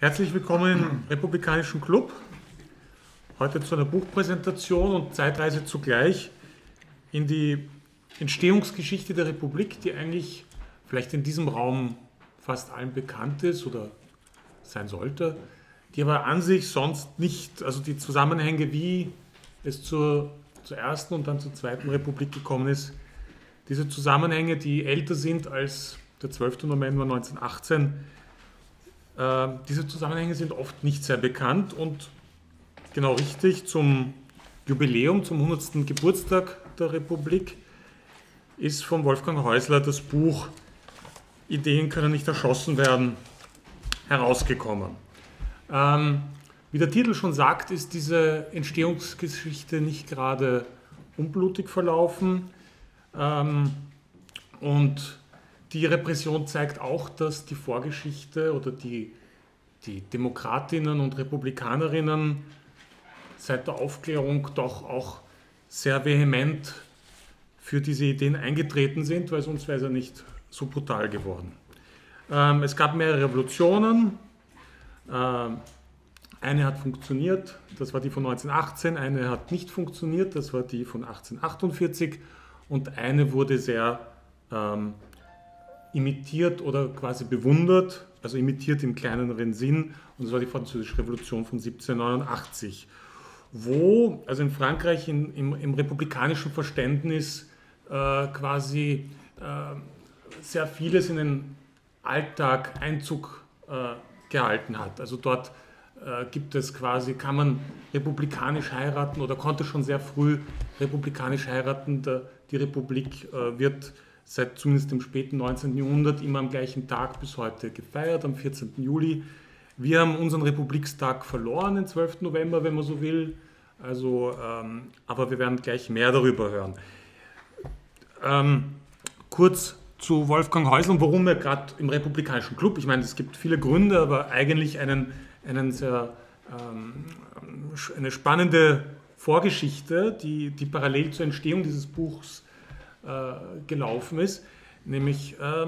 Herzlich willkommen im Republikanischen Club. Heute zu einer Buchpräsentation und Zeitreise zugleich in die Entstehungsgeschichte der Republik, die eigentlich vielleicht in diesem Raum fast allen bekannt ist oder sein sollte, die aber an sich sonst nicht, also die Zusammenhänge, wie es zur, zur ersten und dann zur zweiten Republik gekommen ist, diese Zusammenhänge, die älter sind als der 12. November 1918, äh, diese Zusammenhänge sind oft nicht sehr bekannt und genau richtig zum Jubiläum, zum 100. Geburtstag der Republik, ist von Wolfgang Häusler das Buch Ideen können nicht erschossen werden herausgekommen. Ähm, wie der Titel schon sagt, ist diese Entstehungsgeschichte nicht gerade unblutig verlaufen. Ähm, und die Repression zeigt auch, dass die Vorgeschichte oder die, die Demokratinnen und Republikanerinnen seit der Aufklärung doch auch sehr vehement für diese Ideen eingetreten sind, weil sonst wäre es ja nicht so brutal geworden. Ähm, es gab mehrere Revolutionen. Ähm, eine hat funktioniert, das war die von 1918, eine hat nicht funktioniert, das war die von 1848 und eine wurde sehr ähm, imitiert oder quasi bewundert, also imitiert im kleineren Sinn, und das war die Französische Revolution von 1789, wo, also in Frankreich in, im, im, republikanischen Verständnis äh, quasi äh, sehr vieles in den Alltag Einzug äh, gehalten hat. Also dort äh, gibt es quasi, kann man republikanisch heiraten oder konnte schon sehr früh republikanisch heiraten. Die Republik äh, wird seit zumindest dem späten 19. Jahrhundert immer am gleichen Tag bis heute gefeiert, am 14. Juli. Wir haben unseren Republikstag verloren, den 12. November, wenn man so will. Also, ähm, aber wir werden gleich mehr darüber hören. Ähm, kurz zu Wolfgang Häusl und warum er gerade im Republikanischen Club, ich meine, es gibt viele Gründe, aber eigentlich einen, einen sehr, ähm, eine spannende Vorgeschichte, die, die parallel zur Entstehung dieses Buchs gelaufen ist. Nämlich äh,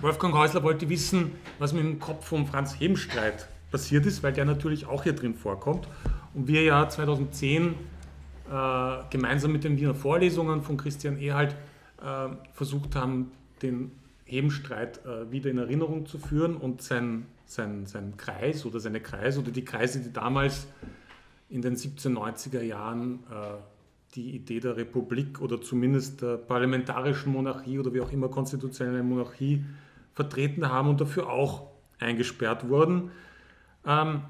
Wolfgang Häusler wollte wissen, was mit dem Kopf von Franz Hebenstreit passiert ist, weil der natürlich auch hier drin vorkommt. Und wir ja 2010 äh, gemeinsam mit den Wiener Vorlesungen von Christian Ehalt äh, versucht haben, den Hebenstreit äh, wieder in Erinnerung zu führen und sein, sein, sein Kreis oder seine Kreise oder die Kreise, die damals in den 1790er Jahren äh, die Idee der Republik oder zumindest der parlamentarischen Monarchie oder wie auch immer konstitutionelle Monarchie vertreten haben und dafür auch eingesperrt wurden. Ähm,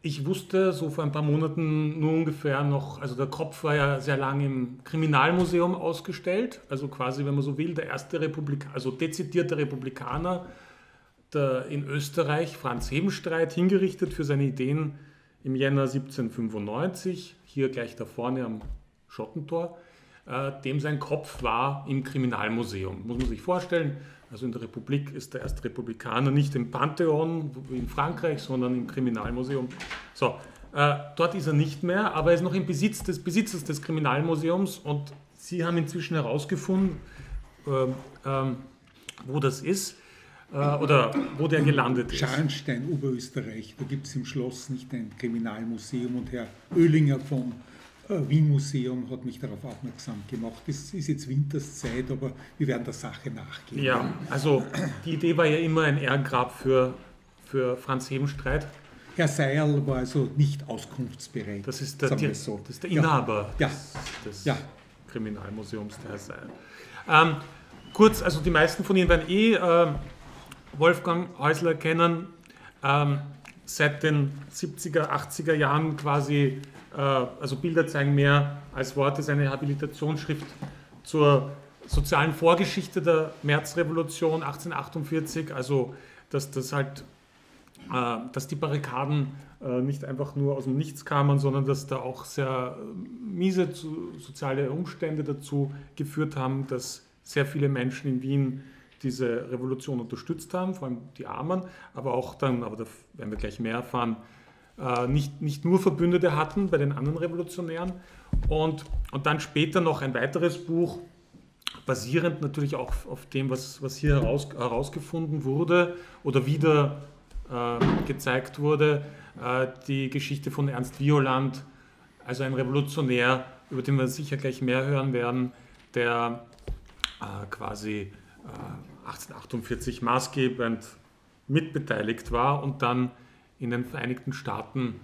ich wusste so vor ein paar Monaten nur ungefähr noch, also der Kopf war ja sehr lange im Kriminalmuseum ausgestellt, also quasi, wenn man so will, der erste Republik, also dezidierte Republikaner der, in Österreich, Franz Hebenstreit, hingerichtet für seine Ideen im Jänner 1795, hier gleich da vorne am Schottentor, äh, dem sein Kopf war im Kriminalmuseum. Muss man sich vorstellen, also in der Republik ist der erste Republikaner nicht im Pantheon wie in Frankreich, sondern im Kriminalmuseum. So, äh, dort ist er nicht mehr, aber er ist noch im Besitz des Besitzers des Kriminalmuseums und sie haben inzwischen herausgefunden, äh, ähm, wo das ist äh, oder wo der gelandet ist. Scharnstein, Oberösterreich, da gibt es im Schloss nicht ein Kriminalmuseum und Herr Oehlinger äh, Wien-Museum hat mich darauf aufmerksam gemacht. Es ist jetzt Winterszeit, aber wir werden der Sache nachgehen. Ja, also die Idee war ja immer ein Ehrengrab für, für Franz Hebenstreit. Herr Seierl war also nicht auskunftsbereit. Das ist der, die, so. das ist der Inhaber ja. des, des ja. Kriminalmuseums, der Herr Seierl. Ähm, kurz, also die meisten von Ihnen werden eh äh, Wolfgang Häusler kennen. Ähm, seit den 70er, 80er Jahren quasi äh, also Bilder zeigen mehr als Worte, seine Habilitationsschrift zur sozialen Vorgeschichte der Märzrevolution 1848, also dass das halt, äh, dass die Barrikaden äh, nicht einfach nur aus dem Nichts kamen, sondern dass da auch sehr miese soziale Umstände dazu geführt haben, dass sehr viele Menschen in Wien diese Revolution unterstützt haben, vor allem die Armen, aber auch dann, aber da werden wir gleich mehr erfahren, äh, nicht, nicht nur Verbündete hatten bei den anderen Revolutionären. Und, und dann später noch ein weiteres Buch, basierend natürlich auch auf dem, was, was hier heraus, herausgefunden wurde oder wieder äh, gezeigt wurde, äh, die Geschichte von Ernst Violand, also ein Revolutionär, über den wir sicher gleich mehr hören werden, der äh, quasi 1848 äh, maßgebend mitbeteiligt war und dann in den Vereinigten Staaten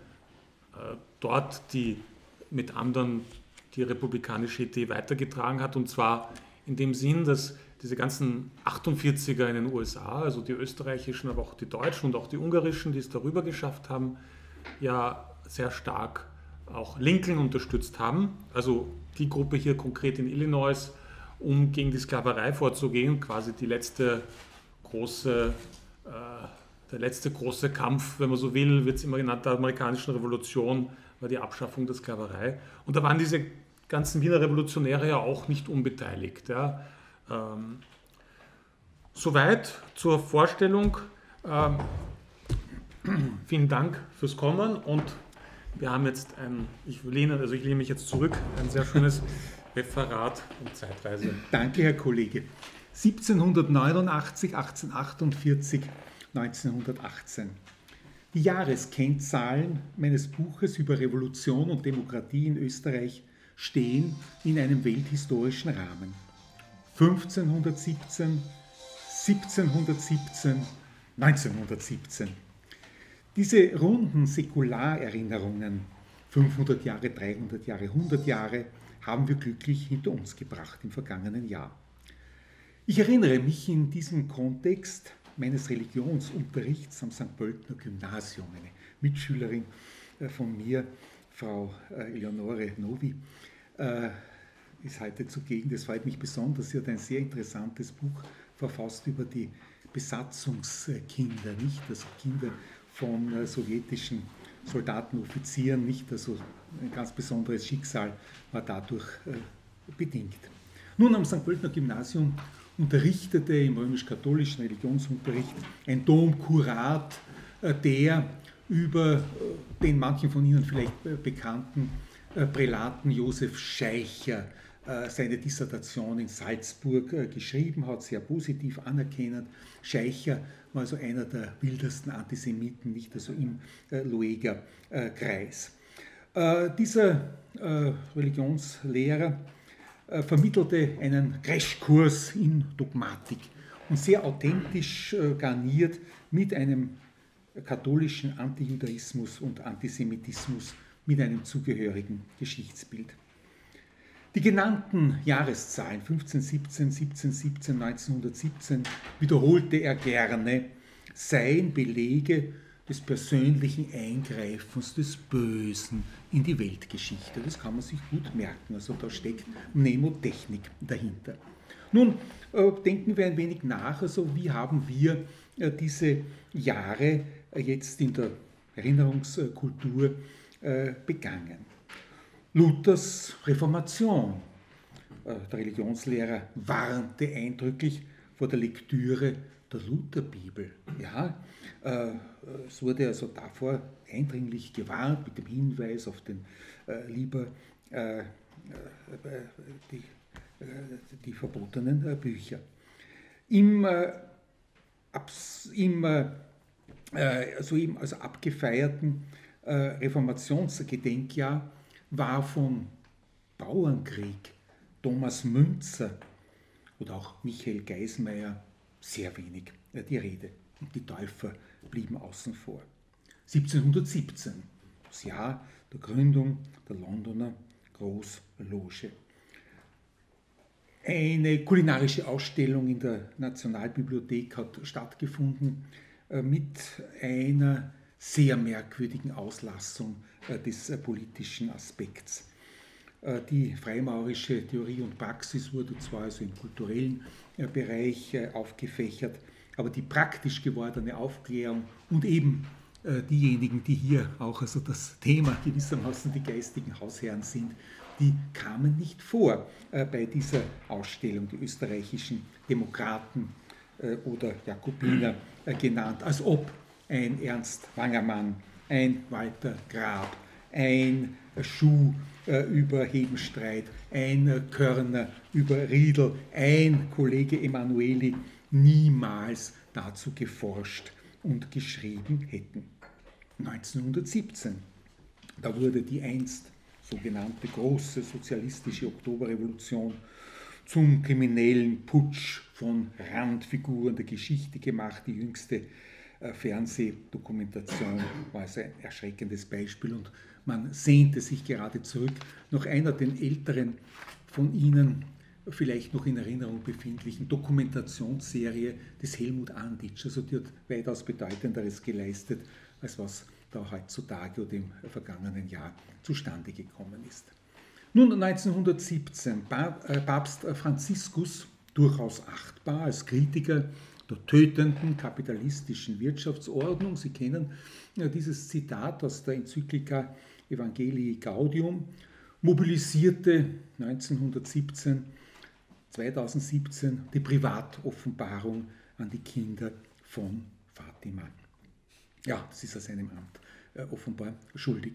dort die mit anderen die republikanische Idee weitergetragen hat und zwar in dem Sinn, dass diese ganzen 48er in den USA, also die österreichischen, aber auch die deutschen und auch die ungarischen, die es darüber geschafft haben, ja sehr stark auch Lincoln unterstützt haben. Also die Gruppe hier konkret in Illinois, um gegen die Sklaverei vorzugehen, quasi die letzte große, äh, der letzte große Kampf, wenn man so will, wird es immer genannt, der amerikanischen Revolution, war die Abschaffung der Sklaverei. Und da waren diese ganzen Wiener Revolutionäre ja auch nicht unbeteiligt. Ja. Ähm, soweit zur Vorstellung. Ähm, vielen Dank fürs Kommen und wir haben jetzt ein, ich lehne, also ich lehne mich jetzt zurück, ein sehr schönes Referat und Zeitreise. Danke, Herr Kollege. 1789, 1848, 1918. Die Jahreskennzahlen meines Buches über Revolution und Demokratie in Österreich stehen in einem welthistorischen Rahmen. 1517, 1717, 1917. Diese runden Säkularerinnerungen, 500 Jahre, 300 Jahre, 100 Jahre, haben wir glücklich hinter uns gebracht im vergangenen Jahr. Ich erinnere mich in diesem Kontext meines Religionsunterrichts am St. Pöltner Gymnasium, eine Mitschülerin äh, von mir, Frau äh, Eleonore Novi, äh, ist heute zugegen. Das freut mich besonders. Sie hat ein sehr interessantes Buch verfasst über die Besatzungskinder, nicht? Also Kinder von sowjetischen Soldaten, Offizieren, nicht? Also ein ganz besonderes Schicksal war dadurch bedingt. Nun am St. Pöltner Gymnasium unterrichtete im römisch-katholischen Religionsunterricht ein Domkurat, äh, der über äh, den manchen von Ihnen vielleicht äh, bekannten Prälaten Josef Scheicher seine Dissertation in Salzburg geschrieben hat, sehr positiv anerkennend. Scheicher war also einer der wildesten Antisemiten, nicht also im Lueger Kreis. Dieser Religionslehrer vermittelte einen Crashkurs in Dogmatik und sehr authentisch garniert mit einem katholischen Antijudaismus und Antisemitismus mit einem zugehörigen Geschichtsbild. Die genannten Jahreszahlen 1517, 1717, 1917 wiederholte er gerne, seien Belege des persönlichen Eingreifens des Bösen in die Weltgeschichte. Das kann man sich gut merken. Also da steckt Mnemotechnik dahinter. Nun äh, denken wir ein wenig nach, also wie haben wir äh, diese Jahre äh, jetzt in der Erinnerungskultur äh, begangen. Luthers Reformation. Äh, der Religionslehrer warnte eindrücklich vor der Lektüre der Lutherbibel. Ja, es wurde also davor eindringlich gewarnt mit dem Hinweis auf den lieber die, die verbotenen Bücher. Im, im also im also abgefeierten äh, Reformationsgedenkjahr war von Bauernkrieg, Thomas Münzer oder auch Michael Geismeier sehr wenig äh, die Rede. Und die Täufer blieben außen vor. 1717, das Jahr der Gründung der Londoner Großloge. Eine kulinarische Ausstellung in der Nationalbibliothek hat stattgefunden äh, mit einer sehr merkwürdigen Auslassung äh, des äh, politischen Aspekts. Die freimaurische Theorie und Praxis wurde zwar also im kulturellen Bereich aufgefächert, aber die praktisch gewordene Aufklärung und eben diejenigen, die hier auch also das Thema gewissermaßen die geistigen Hausherren sind, die kamen nicht vor bei dieser Ausstellung, die österreichischen Demokraten oder Jakobiner genannt, als ob ein Ernst Wangermann, ein Walter Grab, ein Schuh äh, über Hebenstreit, ein Körner über Riedel, ein Kollege Emanueli niemals dazu geforscht und geschrieben hätten. 1917, da wurde die einst sogenannte große sozialistische Oktoberrevolution zum kriminellen Putsch von Randfiguren der Geschichte gemacht. Die jüngste äh, Fernsehdokumentation war also ein erschreckendes Beispiel und man sehnte sich gerade zurück. Noch einer den älteren von Ihnen vielleicht noch in Erinnerung befindlichen Dokumentationsserie des Helmut Anditsch. Also die hat weitaus Bedeutenderes geleistet, als was da heutzutage oder im vergangenen Jahr zustande gekommen ist. Nun 1917, äh, Papst Franziskus, durchaus achtbar als Kritiker der tötenden kapitalistischen Wirtschaftsordnung. Sie kennen dieses Zitat aus der Enzyklika Evangelii Gaudium, mobilisierte 1917, 2017 die Privatoffenbarung an die Kinder von Fatima. Ja, das ist er seinem Amt äh, offenbar schuldig.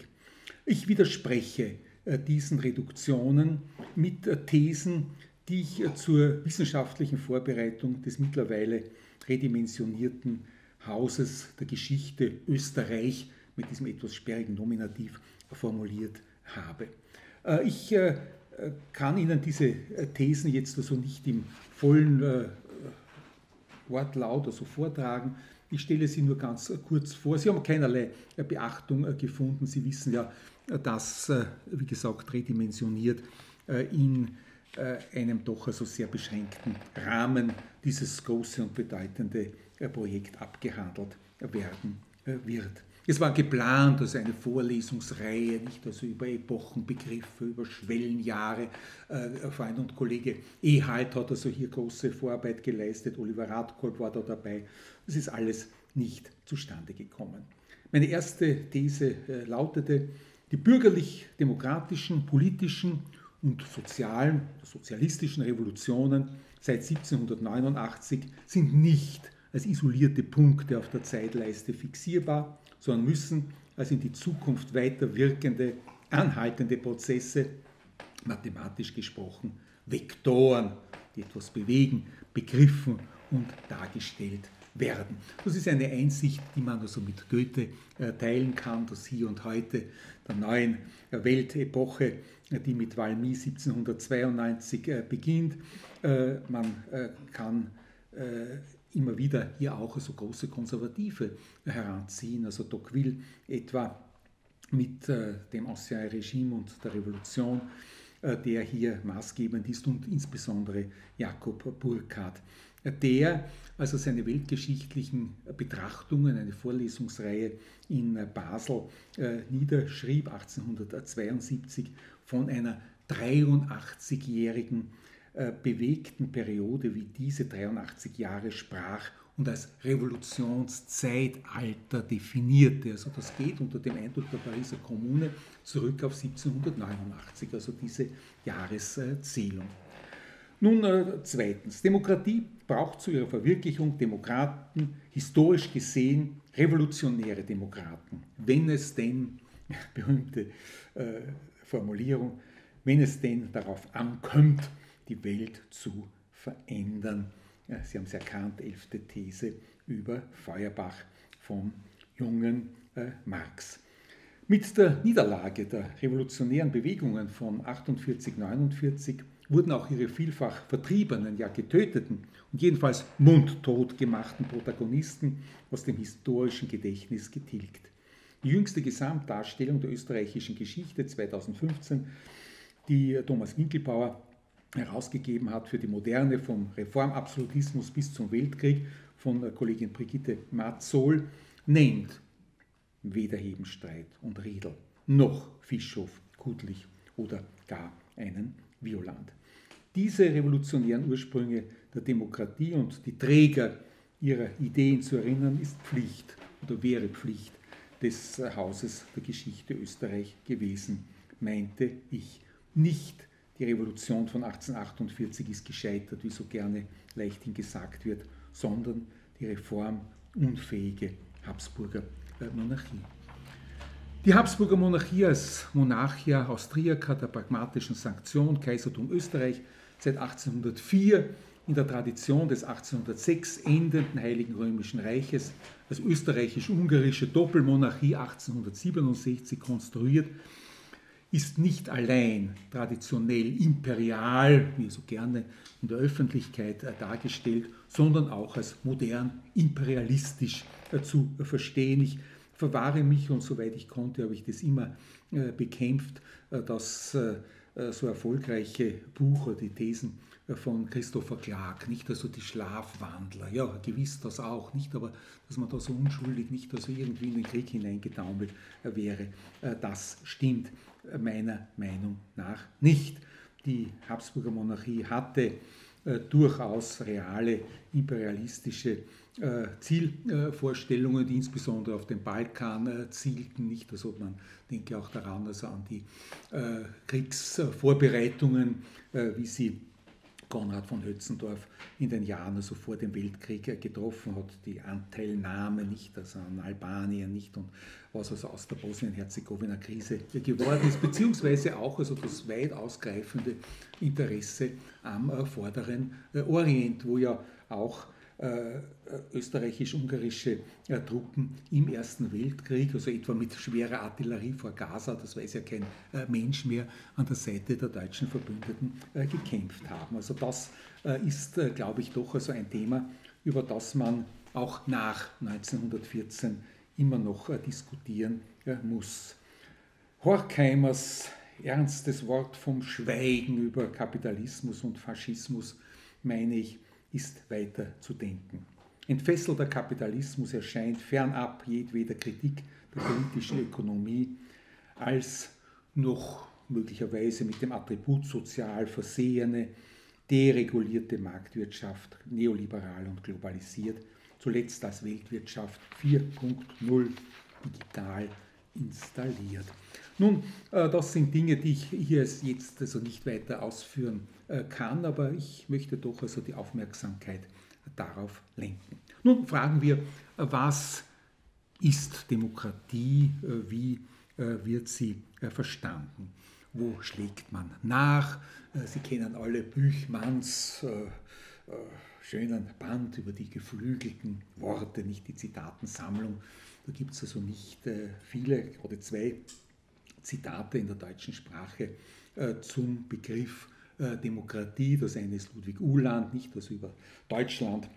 Ich widerspreche äh, diesen Reduktionen mit äh, Thesen, die ich zur wissenschaftlichen Vorbereitung des mittlerweile redimensionierten Hauses der Geschichte Österreich mit diesem etwas sperrigen Nominativ formuliert habe. Ich kann Ihnen diese Thesen jetzt also nicht im vollen Wortlaut also vortragen. Ich stelle sie nur ganz kurz vor. Sie haben keinerlei Beachtung gefunden. Sie wissen ja, dass, wie gesagt, redimensioniert in äh, einem doch also sehr beschränkten Rahmen dieses große und bedeutende äh, Projekt abgehandelt werden äh, wird. Es war geplant, also eine Vorlesungsreihe, nicht also über Epochenbegriffe, über Schwellenjahre. Freund und Kollege Ehalt hat also hier große Vorarbeit geleistet, Oliver Radkolb war da dabei. Das ist alles nicht zustande gekommen. Meine erste These lautete, die bürgerlich-demokratischen, politischen und sozialen, sozialistischen Revolutionen seit 1789 sind nicht als isolierte Punkte auf der Zeitleiste fixierbar, sondern müssen als in die Zukunft weiter wirkende, anhaltende Prozesse, mathematisch gesprochen, Vektoren, die etwas bewegen, begriffen und dargestellt werden. Das ist eine Einsicht, die man also mit Goethe äh, teilen kann, dass hier und heute der neuen Weltepoche die mit Valmy 1792 äh, beginnt. Äh, man äh, kann immer wieder hier auch so große Konservative heranziehen, also Tocqueville etwa mit dem Ancien Regime und der Revolution, der hier maßgebend ist und insbesondere Jakob Burckhardt, der also seine weltgeschichtlichen Betrachtungen, eine Vorlesungsreihe in Basel niederschrieb 1872 von einer 83-jährigen äh, bewegten Periode wie diese 83 Jahre sprach und als Revolutionszeitalter definierte. Also das geht unter dem Eindruck der Pariser Kommune zurück auf 1789, also diese Jahreszählung. Nun äh, zweitens, Demokratie braucht zu ihrer Verwirklichung Demokraten, historisch gesehen revolutionäre Demokraten, wenn es denn, berühmte äh, Formulierung, wenn es denn darauf ankommt, die Welt zu verändern. Sie haben es erkannt, elfte These über Feuerbach vom jungen äh, Marx. Mit der Niederlage der revolutionären Bewegungen von 48-49 wurden auch ihre vielfach vertriebenen, ja getöteten und jedenfalls mundtot gemachten Protagonisten aus dem historischen Gedächtnis getilgt. Die jüngste Gesamtdarstellung der österreichischen Geschichte 2015, die Thomas Winkelbauer herausgegeben hat für die Moderne vom Reformabsolutismus bis zum Weltkrieg von Kollegin Brigitte Matzohl, nennt weder Hebenstreit und Riedel noch Fischhof, Kudlich oder gar einen Violand. Diese revolutionären Ursprünge der Demokratie und die Träger ihrer Ideen zu erinnern, ist Pflicht oder wäre Pflicht des Hauses der Geschichte Österreich gewesen, meinte ich. Nicht die Revolution von 1848 ist gescheitert, wie so gerne leichthin gesagt wird, sondern die reformunfähige Habsburger äh, Monarchie. Die Habsburger Monarchie als Monarchia Austriaca der pragmatischen Sanktion, Kaisertum Österreich seit 1804 in der Tradition des 1806 endenden Heiligen Römischen Reiches als österreichisch-ungarische Doppelmonarchie 1867 konstruiert, ist nicht allein traditionell imperial, wie so gerne in der Öffentlichkeit äh, dargestellt, sondern auch als modern imperialistisch äh, zu verstehen. Ich verwahre mich und soweit ich konnte, habe ich das immer äh, bekämpft, dass so erfolgreiche Buch oder die Thesen von Christopher Clark, nicht also die Schlafwandler, ja gewiss das auch, nicht, aber dass man da so unschuldig nicht also irgendwie in den Krieg hineingetaumelt wäre, das stimmt meiner Meinung nach nicht. Die Habsburger Monarchie hatte äh, durchaus reale imperialistische äh, Zielvorstellungen, die insbesondere auf den Balkan äh, zielten. Nicht, also man denke auch daran, also an die äh, Kriegsvorbereitungen, äh, wie sie Konrad von Hötzendorf in den Jahren also vor dem Weltkrieg getroffen hat, die Anteilnahme nicht, also an Albanien nicht und was also aus der Bosnien-Herzegowina-Krise geworden ist, beziehungsweise auch also das weit ausgreifende Interesse am äh, vorderen äh, Orient, wo ja auch äh, österreichisch-ungarische äh, Truppen im Ersten Weltkrieg, also etwa mit schwerer Artillerie vor Gaza, das weiß ja kein äh, Mensch mehr, an der Seite der deutschen Verbündeten gekämpft haben. Also das ist, glaube ich, doch also ein Thema, über das man auch nach 1914 immer noch diskutieren muss. Horkheimers ernstes Wort vom Schweigen über Kapitalismus und Faschismus, meine ich, ist weiter zu denken. Entfesselter Kapitalismus erscheint fernab jedweder Kritik der politischen Ökonomie als noch möglicherweise mit dem Attribut sozial versehene, deregulierte Marktwirtschaft, neoliberal und globalisiert, zuletzt als Weltwirtschaft 4.0 digital installiert. Nun, äh, das sind Dinge, die ich hier jetzt also nicht weiter ausführen äh, kann, aber ich möchte doch also die Aufmerksamkeit darauf lenken. Nun fragen wir, was ist Demokratie, äh, wie wird sie verstanden, wo schlägt man nach? Sie kennen alle Büchmanns schönen Band über die geflügelten Worte, nicht die Zitatensammlung. Da gibt es also nicht viele, gerade zwei Zitate in der deutschen Sprache äh, zum Begriff äh, Demokratie. Das eine ist Ludwig Uhland, nicht das über Deutschland.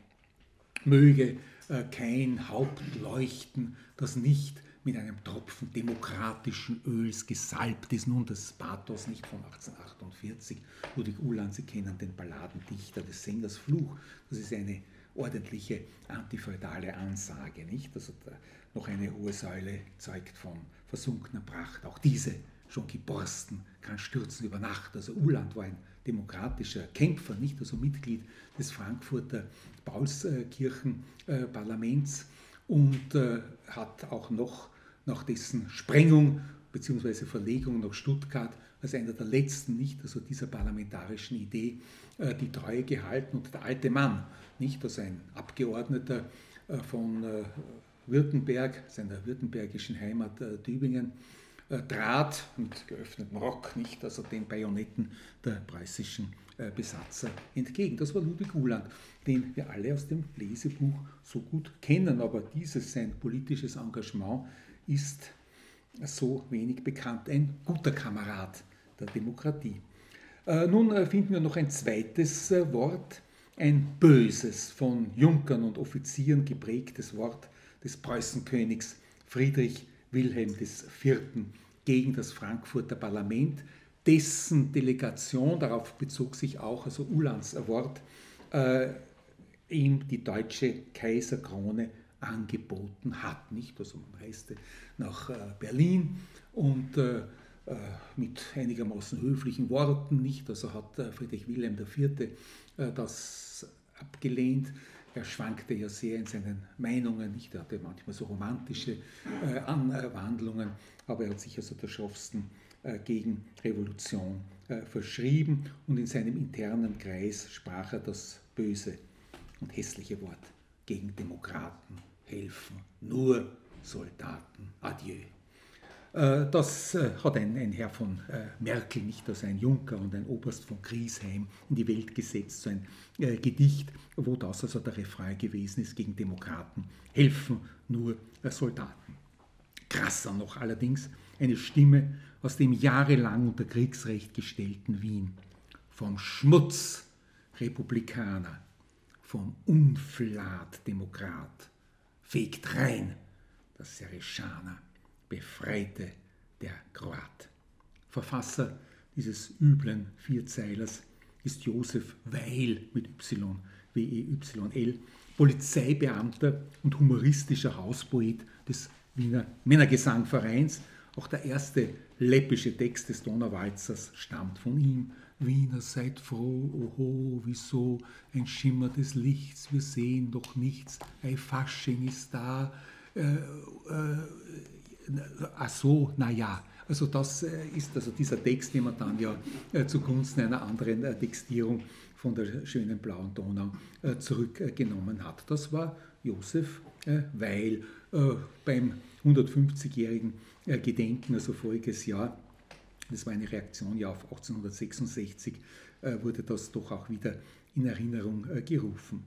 Möge äh, kein Haupt leuchten, das nicht mit einem Tropfen demokratischen Öls gesalbt ist. Nun das Pathos nicht von 1848. Ludwig Uhland, Sie kennen den Balladendichter des Sängers Fluch. Das ist eine ordentliche antifeudale Ansage, nicht? Also noch eine hohe Säule zeugt von versunkener Pracht. Auch diese, schon geborsten, kann stürzen über Nacht. Also Uland war ein demokratischer Kämpfer, nicht also Mitglied des Frankfurter Paulskirchenparlaments und äh, hat auch noch nach dessen Sprengung bzw. Verlegung nach Stuttgart als einer der letzten, nicht also dieser parlamentarischen Idee, äh, die Treue gehalten. Und der alte Mann, nicht also ein Abgeordneter äh, von Württemberg, seiner württembergischen Heimat äh, Tübingen, äh, trat mit geöffnetem Rock nicht, also den Bajonetten der preußischen äh, Besatzer entgegen. Das war Ludwig Uhland, den wir alle aus dem Lesebuch so gut kennen, aber dieses sein politisches Engagement ist so wenig bekannt. Ein guter Kamerad der Demokratie. Nun finden wir noch ein zweites Wort, ein böses, von Junkern und Offizieren geprägtes Wort, des Preußenkönigs Friedrich Wilhelm IV. gegen das Frankfurter Parlament, dessen Delegation, darauf bezog sich auch also Ulands Wort, äh, ihm die deutsche Kaiserkrone angeboten hat. Nicht? Also man reiste nach äh, Berlin und äh, äh mit einigermaßen höflichen Worten, nicht? Also hat äh, Friedrich Wilhelm IV. Äh, das abgelehnt er schwankte ja sehr in seinen Meinungen, nicht? er hatte manchmal so romantische Anwandlungen, aber er hat sich also der schroffsten äh, Gegenrevolution äh, verschrieben und in seinem internen Kreis sprach er das böse und hässliche Wort gegen Demokraten helfen, nur Soldaten, adieu. Das hat ein, ein Herr von Merkel, nicht also ein Junker und ein Oberst von Griesheim, in die Welt gesetzt, so ein Gedicht, wo das also der Refrain gewesen ist, gegen Demokraten helfen nur Soldaten. Krasser noch allerdings eine Stimme aus dem jahrelang unter Kriegsrecht gestellten Wien, vom Schmutz Republikaner, vom Unflat Demokrat, fegt rein das Sereschaner, befreite der Kroat. Verfasser dieses üblen Vierzeilers ist Josef Weil mit Y, W-E-Y-L, Polizeibeamter und humoristischer Hauspoet des Wiener Männergesangvereins. Auch der erste läppische Text des Donauwalzers stammt von ihm. Wiener, seid froh, oho, wieso, ein Schimmer des Lichts, wir sehen doch nichts, ei Fasching ist da, äh, äh, ach so, naja. Also das äh, ist also dieser Text, den man dann ja äh, zugunsten einer anderen äh, Textierung von der schönen blauen Donau zurückgenommen hat. Das war Josef Weil beim 150-jährigen Gedenken, also voriges Jahr, das war eine Reaktion ja auf 1866, wurde das doch auch wieder in Erinnerung gerufen.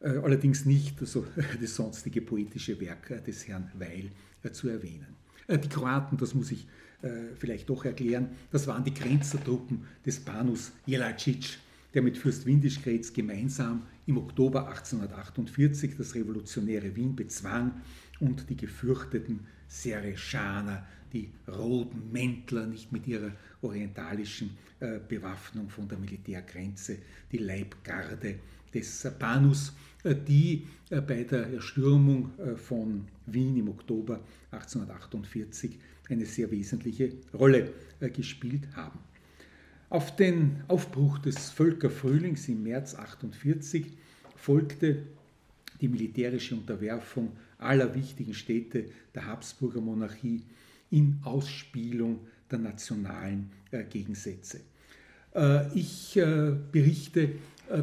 Allerdings nicht also das sonstige poetische Werk des Herrn Weil zu erwähnen. Die Kroaten, das muss ich äh, vielleicht doch erklären. Das waren die Grenzertruppen des Banus Jelacic, der mit Fürst Windischgrätz gemeinsam im Oktober 1848 das revolutionäre Wien bezwang und die gefürchteten Sereschaner, die roten Mäntler, nicht mit ihrer orientalischen äh, Bewaffnung von der Militärgrenze, die Leibgarde des Banus, äh, die äh, bei der Erstürmung von Wien im Oktober 1848 eine sehr wesentliche Rolle gespielt haben. Auf den Aufbruch des Völkerfrühlings im März 1948 folgte die militärische Unterwerfung aller wichtigen Städte der Habsburger Monarchie in Ausspielung der nationalen äh, Gegensätze. Äh, ich berichte,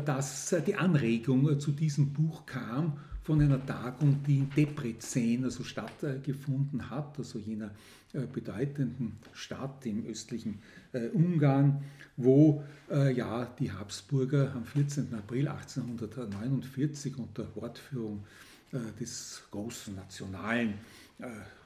dass die Anregung zu diesem Buch kam von einer Tagung, die in Debrecen also stattgefunden hat, also jener äh, bedeutenden Stadt im östlichen äh, Ungarn, wo äh, ja die Habsburger am 14. April 1849 unter Wortführung des großen nationalen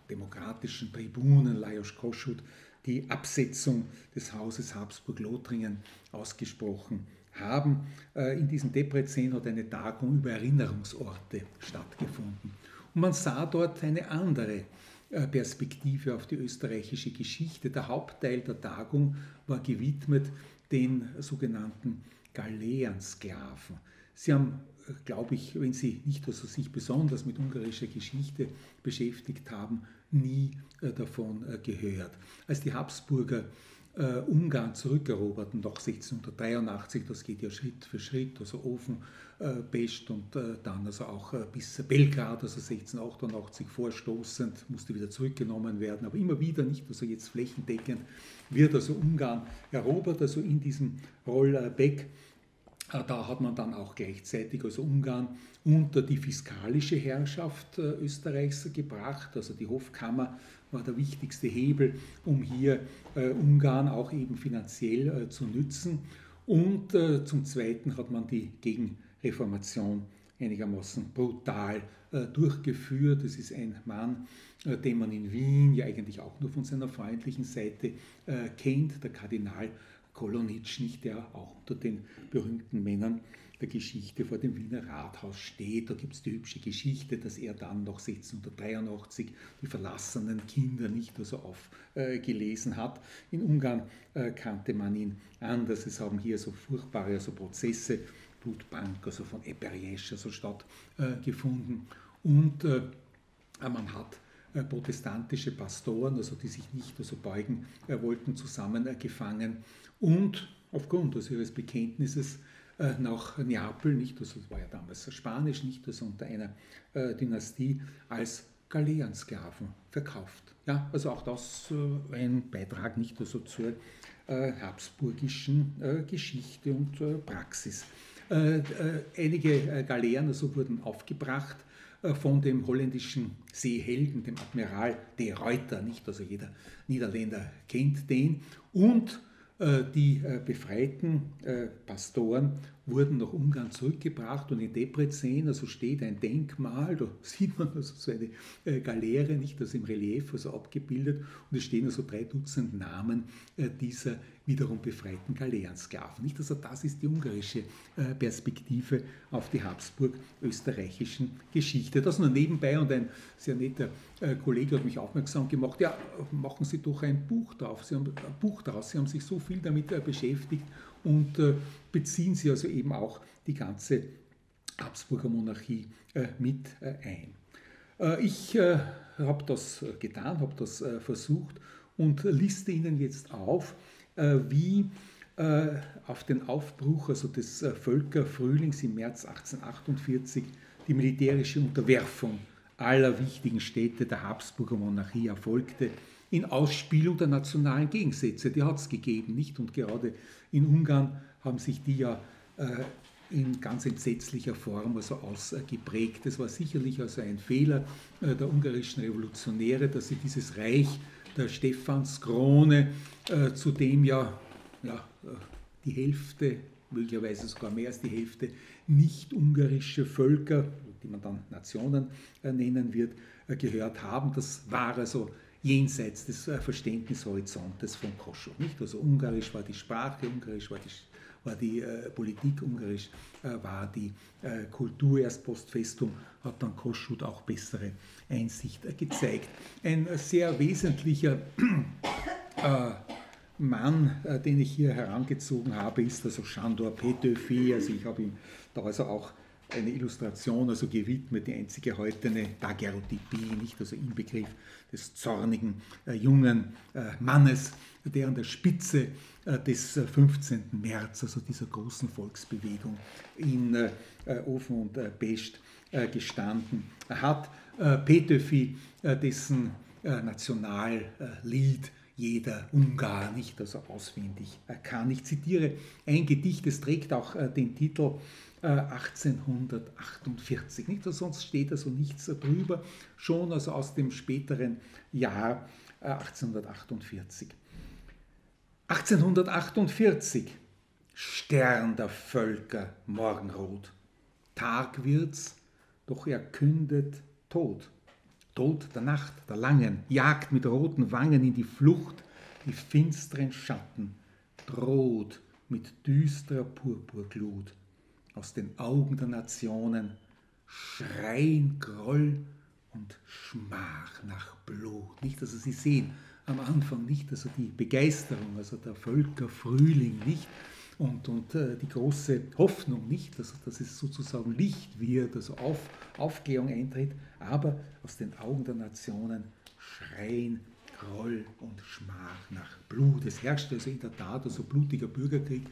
demokratischen Tribunen Lajos Kossuth die Absetzung des Hauses Habsburg-Lothringen ausgesprochen haben. In diesem Debrecen hat eine Tagung über Erinnerungsorte stattgefunden. Und man sah dort eine andere äh, Perspektive auf die österreichische Geschichte. Der Hauptteil der Tagung war gewidmet den sogenannten Galeansklaven. Sie haben, äh, glaube ich, wenn Sie nicht also sich besonders mit ungarischer Geschichte beschäftigt haben, nie äh, davon gehört. Als die Habsburger äh, Ungarn zurückeroberten, doch 1683, das geht ja Schritt für Schritt, also Ofen, äh, Pest und äh, dann also auch äh, bis Belgrad, also 1688 vorstoßend, musste wieder zurückgenommen werden, aber immer wieder nicht, also jetzt flächendeckend wird also Ungarn erobert, also in diesem Rollback. Äh, da hat man dann auch gleichzeitig also Ungarn unter die fiskalische Herrschaft äh, Österreichs gebracht, also die Hofkammer war der wichtigste Hebel, um hier äh, Ungarn auch eben finanziell zu nützen. Und zum Zweiten hat man die Gegenreformation einigermaßen brutal durchgeführt. Es ist ein Mann, den man in Wien ja eigentlich auch nur von seiner freundlichen Seite kennt, der Kardinal Kolonitsch, nicht der auch unter den berühmten Männern der Geschichte vor dem Wiener Rathaus steht. Da gibt es die hübsche Geschichte, dass er dann noch 1683 die verlassenen Kinder nicht also aufgelesen hat. In Ungarn äh, kannte man ihn anders. Es haben hier so furchtbare also Prozesse, Blutbank, also von Eperiesch also stattgefunden. Und äh, man hat äh, protestantische Pastoren, also die sich nicht also beugen wollten, zusammengefangen und aufgrund also ihres Bekenntnisses äh, nach Neapel, nicht, also das war ja damals Spanisch, nicht, also unter einer äh, Dynastie, als Galeansklaven verkauft. Ja, also auch das äh, ein Beitrag nicht also zur habsburgischen Geschichte und Praxis. einige Galeeren also wurden aufgebracht von dem holländischen Seehelden, dem Admiral de Ruyter, nicht? Also jeder Niederländer kennt den. Und die befreiten Pastoren wurden nach Ungarn zurückgebracht und in Debrecen also steht ein Denkmal, da sieht man also so eine äh, Galeere, nicht das im Relief also abgebildet. Und es stehen also drei Dutzend Namen äh, dieser wiederum befreiten Galeerensklaven. Nicht? Also das ist die ungarische äh, Perspektive auf die habsburg-österreichischen Geschichte. Das nur nebenbei und ein sehr netter Kollege hat mich aufmerksam gemacht, ja, machen Sie doch ein Buch drauf, Sie haben ein Buch daraus, Sie haben sich so viel damit beschäftigt und äh, beziehen sie also eben auch die ganze Habsburger Monarchie äh, mit äh, ein. Ich habe das getan, habe das versucht und liste Ihnen jetzt auf, wie auf den Aufbruch also des Völkerfrühlings im März 1848 die militärische Unterwerfung aller wichtigen Städte der Habsburger Monarchie erfolgte in Ausspielung der nationalen Gegensätze. Die hat es gegeben, nicht? Und gerade in Ungarn haben sich die ja äh, in ganz entsetzlicher Form also ausgeprägt. Das war sicherlich also ein Fehler äh, der ungarischen Revolutionäre, dass sie dieses Reich der Stephanskrone, äh, zu dem ja, ja die Hälfte, möglicherweise sogar mehr als die Hälfte, nicht ungarische Völker, die man dann Nationen nennen wird, gehört haben. Das war also jenseits des äh, Verständnishorizontes von Kossuth. Nicht? Also Ungarisch war die Sprache, Ungarisch war die, war die äh, Politik, Ungarisch äh, war die äh, Kultur. Erst post festum hat dann Kossuth auch bessere Einsicht äh, gezeigt. Ein äh, sehr wesentlicher Mann, den ich hier herangezogen habe, ist also Chandor Petöfi. Also ich habe ihm da also auch eine Illustration also gewidmet, die einzige heute eine Daguerreotypie, nicht also im Begriff des zornigen äh, jungen äh, Mannes, der an der Spitze äh, des 15. Äh, März, also dieser großen Volksbewegung in äh, Ofen und äh, Pest gestanden hat. Petöfi, dessen Nationallied jeder Ungar nicht also auswendig kann. Ich zitiere ein Gedicht, es trägt auch den Titel 1848. Nicht? Also sonst steht also nichts darüber, schon also aus dem späteren Jahr 1848. Äh, 1848, Stern der Völker, Morgenrot. Tag wird's, doch er kündet Tod. Tod der Nacht, der langen, jagt mit roten Wangen in die Flucht, die finsteren Schatten, droht mit düsterer Purpurglut aus den Augen der Nationen schreien Groll und Schmach nach Blut. Nicht, also Sie sehen am Anfang nicht, also die Begeisterung, also der Völkerfrühling nicht und, und äh, die große Hoffnung nicht, also dass es sozusagen Licht wird, also Auf, Aufklärung eintritt, aber aus den Augen der Nationen schreien Groll und Schmach nach Blut. Es herrscht also in der Tat also blutiger Bürgerkrieg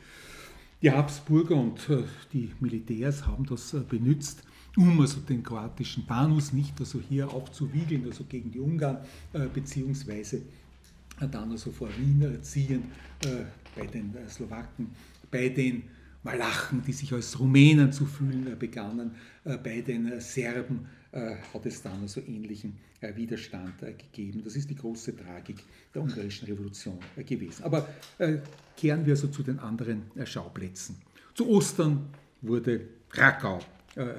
die Habsburger und äh, die Militärs haben das äh, benutzt, um also den kroatischen Panus nicht also hier auch zu wiegeln, also gegen die Ungarn, äh, beziehungsweise dann also vor Wien ziehen bei den Slowaken, bei den Malachen, die sich als Rumänen zu fühlen begannen, bei den Serben hat es dann also ähnlichen Widerstand gegeben. Das ist die große Tragik der ungarischen Revolution gewesen. Aber kehren wir also zu den anderen Schauplätzen. Zu Ostern wurde Krakau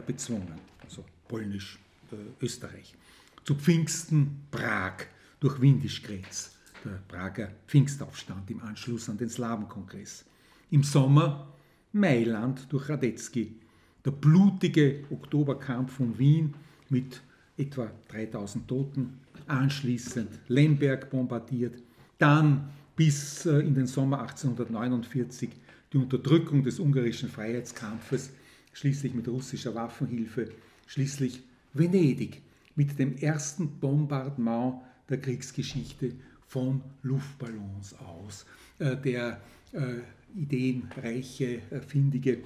bezwungen, also polnisch Österreich. Zu Pfingsten Prag durch Windischgrätz, der Prager Pfingstaufstand im Anschluss an den Slawenkongress. Im Sommer Mailand durch Radetzky, der blutige Oktoberkampf von Wien mit etwa 3000 Toten, anschließend Lemberg bombardiert, dann bis äh, in den Sommer 1849 die Unterdrückung des ungarischen Freiheitskampfes, schließlich mit russischer Waffenhilfe, schließlich Venedig mit dem ersten Bombardement der Kriegsgeschichte von Luftballons aus. Äh, der äh, ideenreiche, findige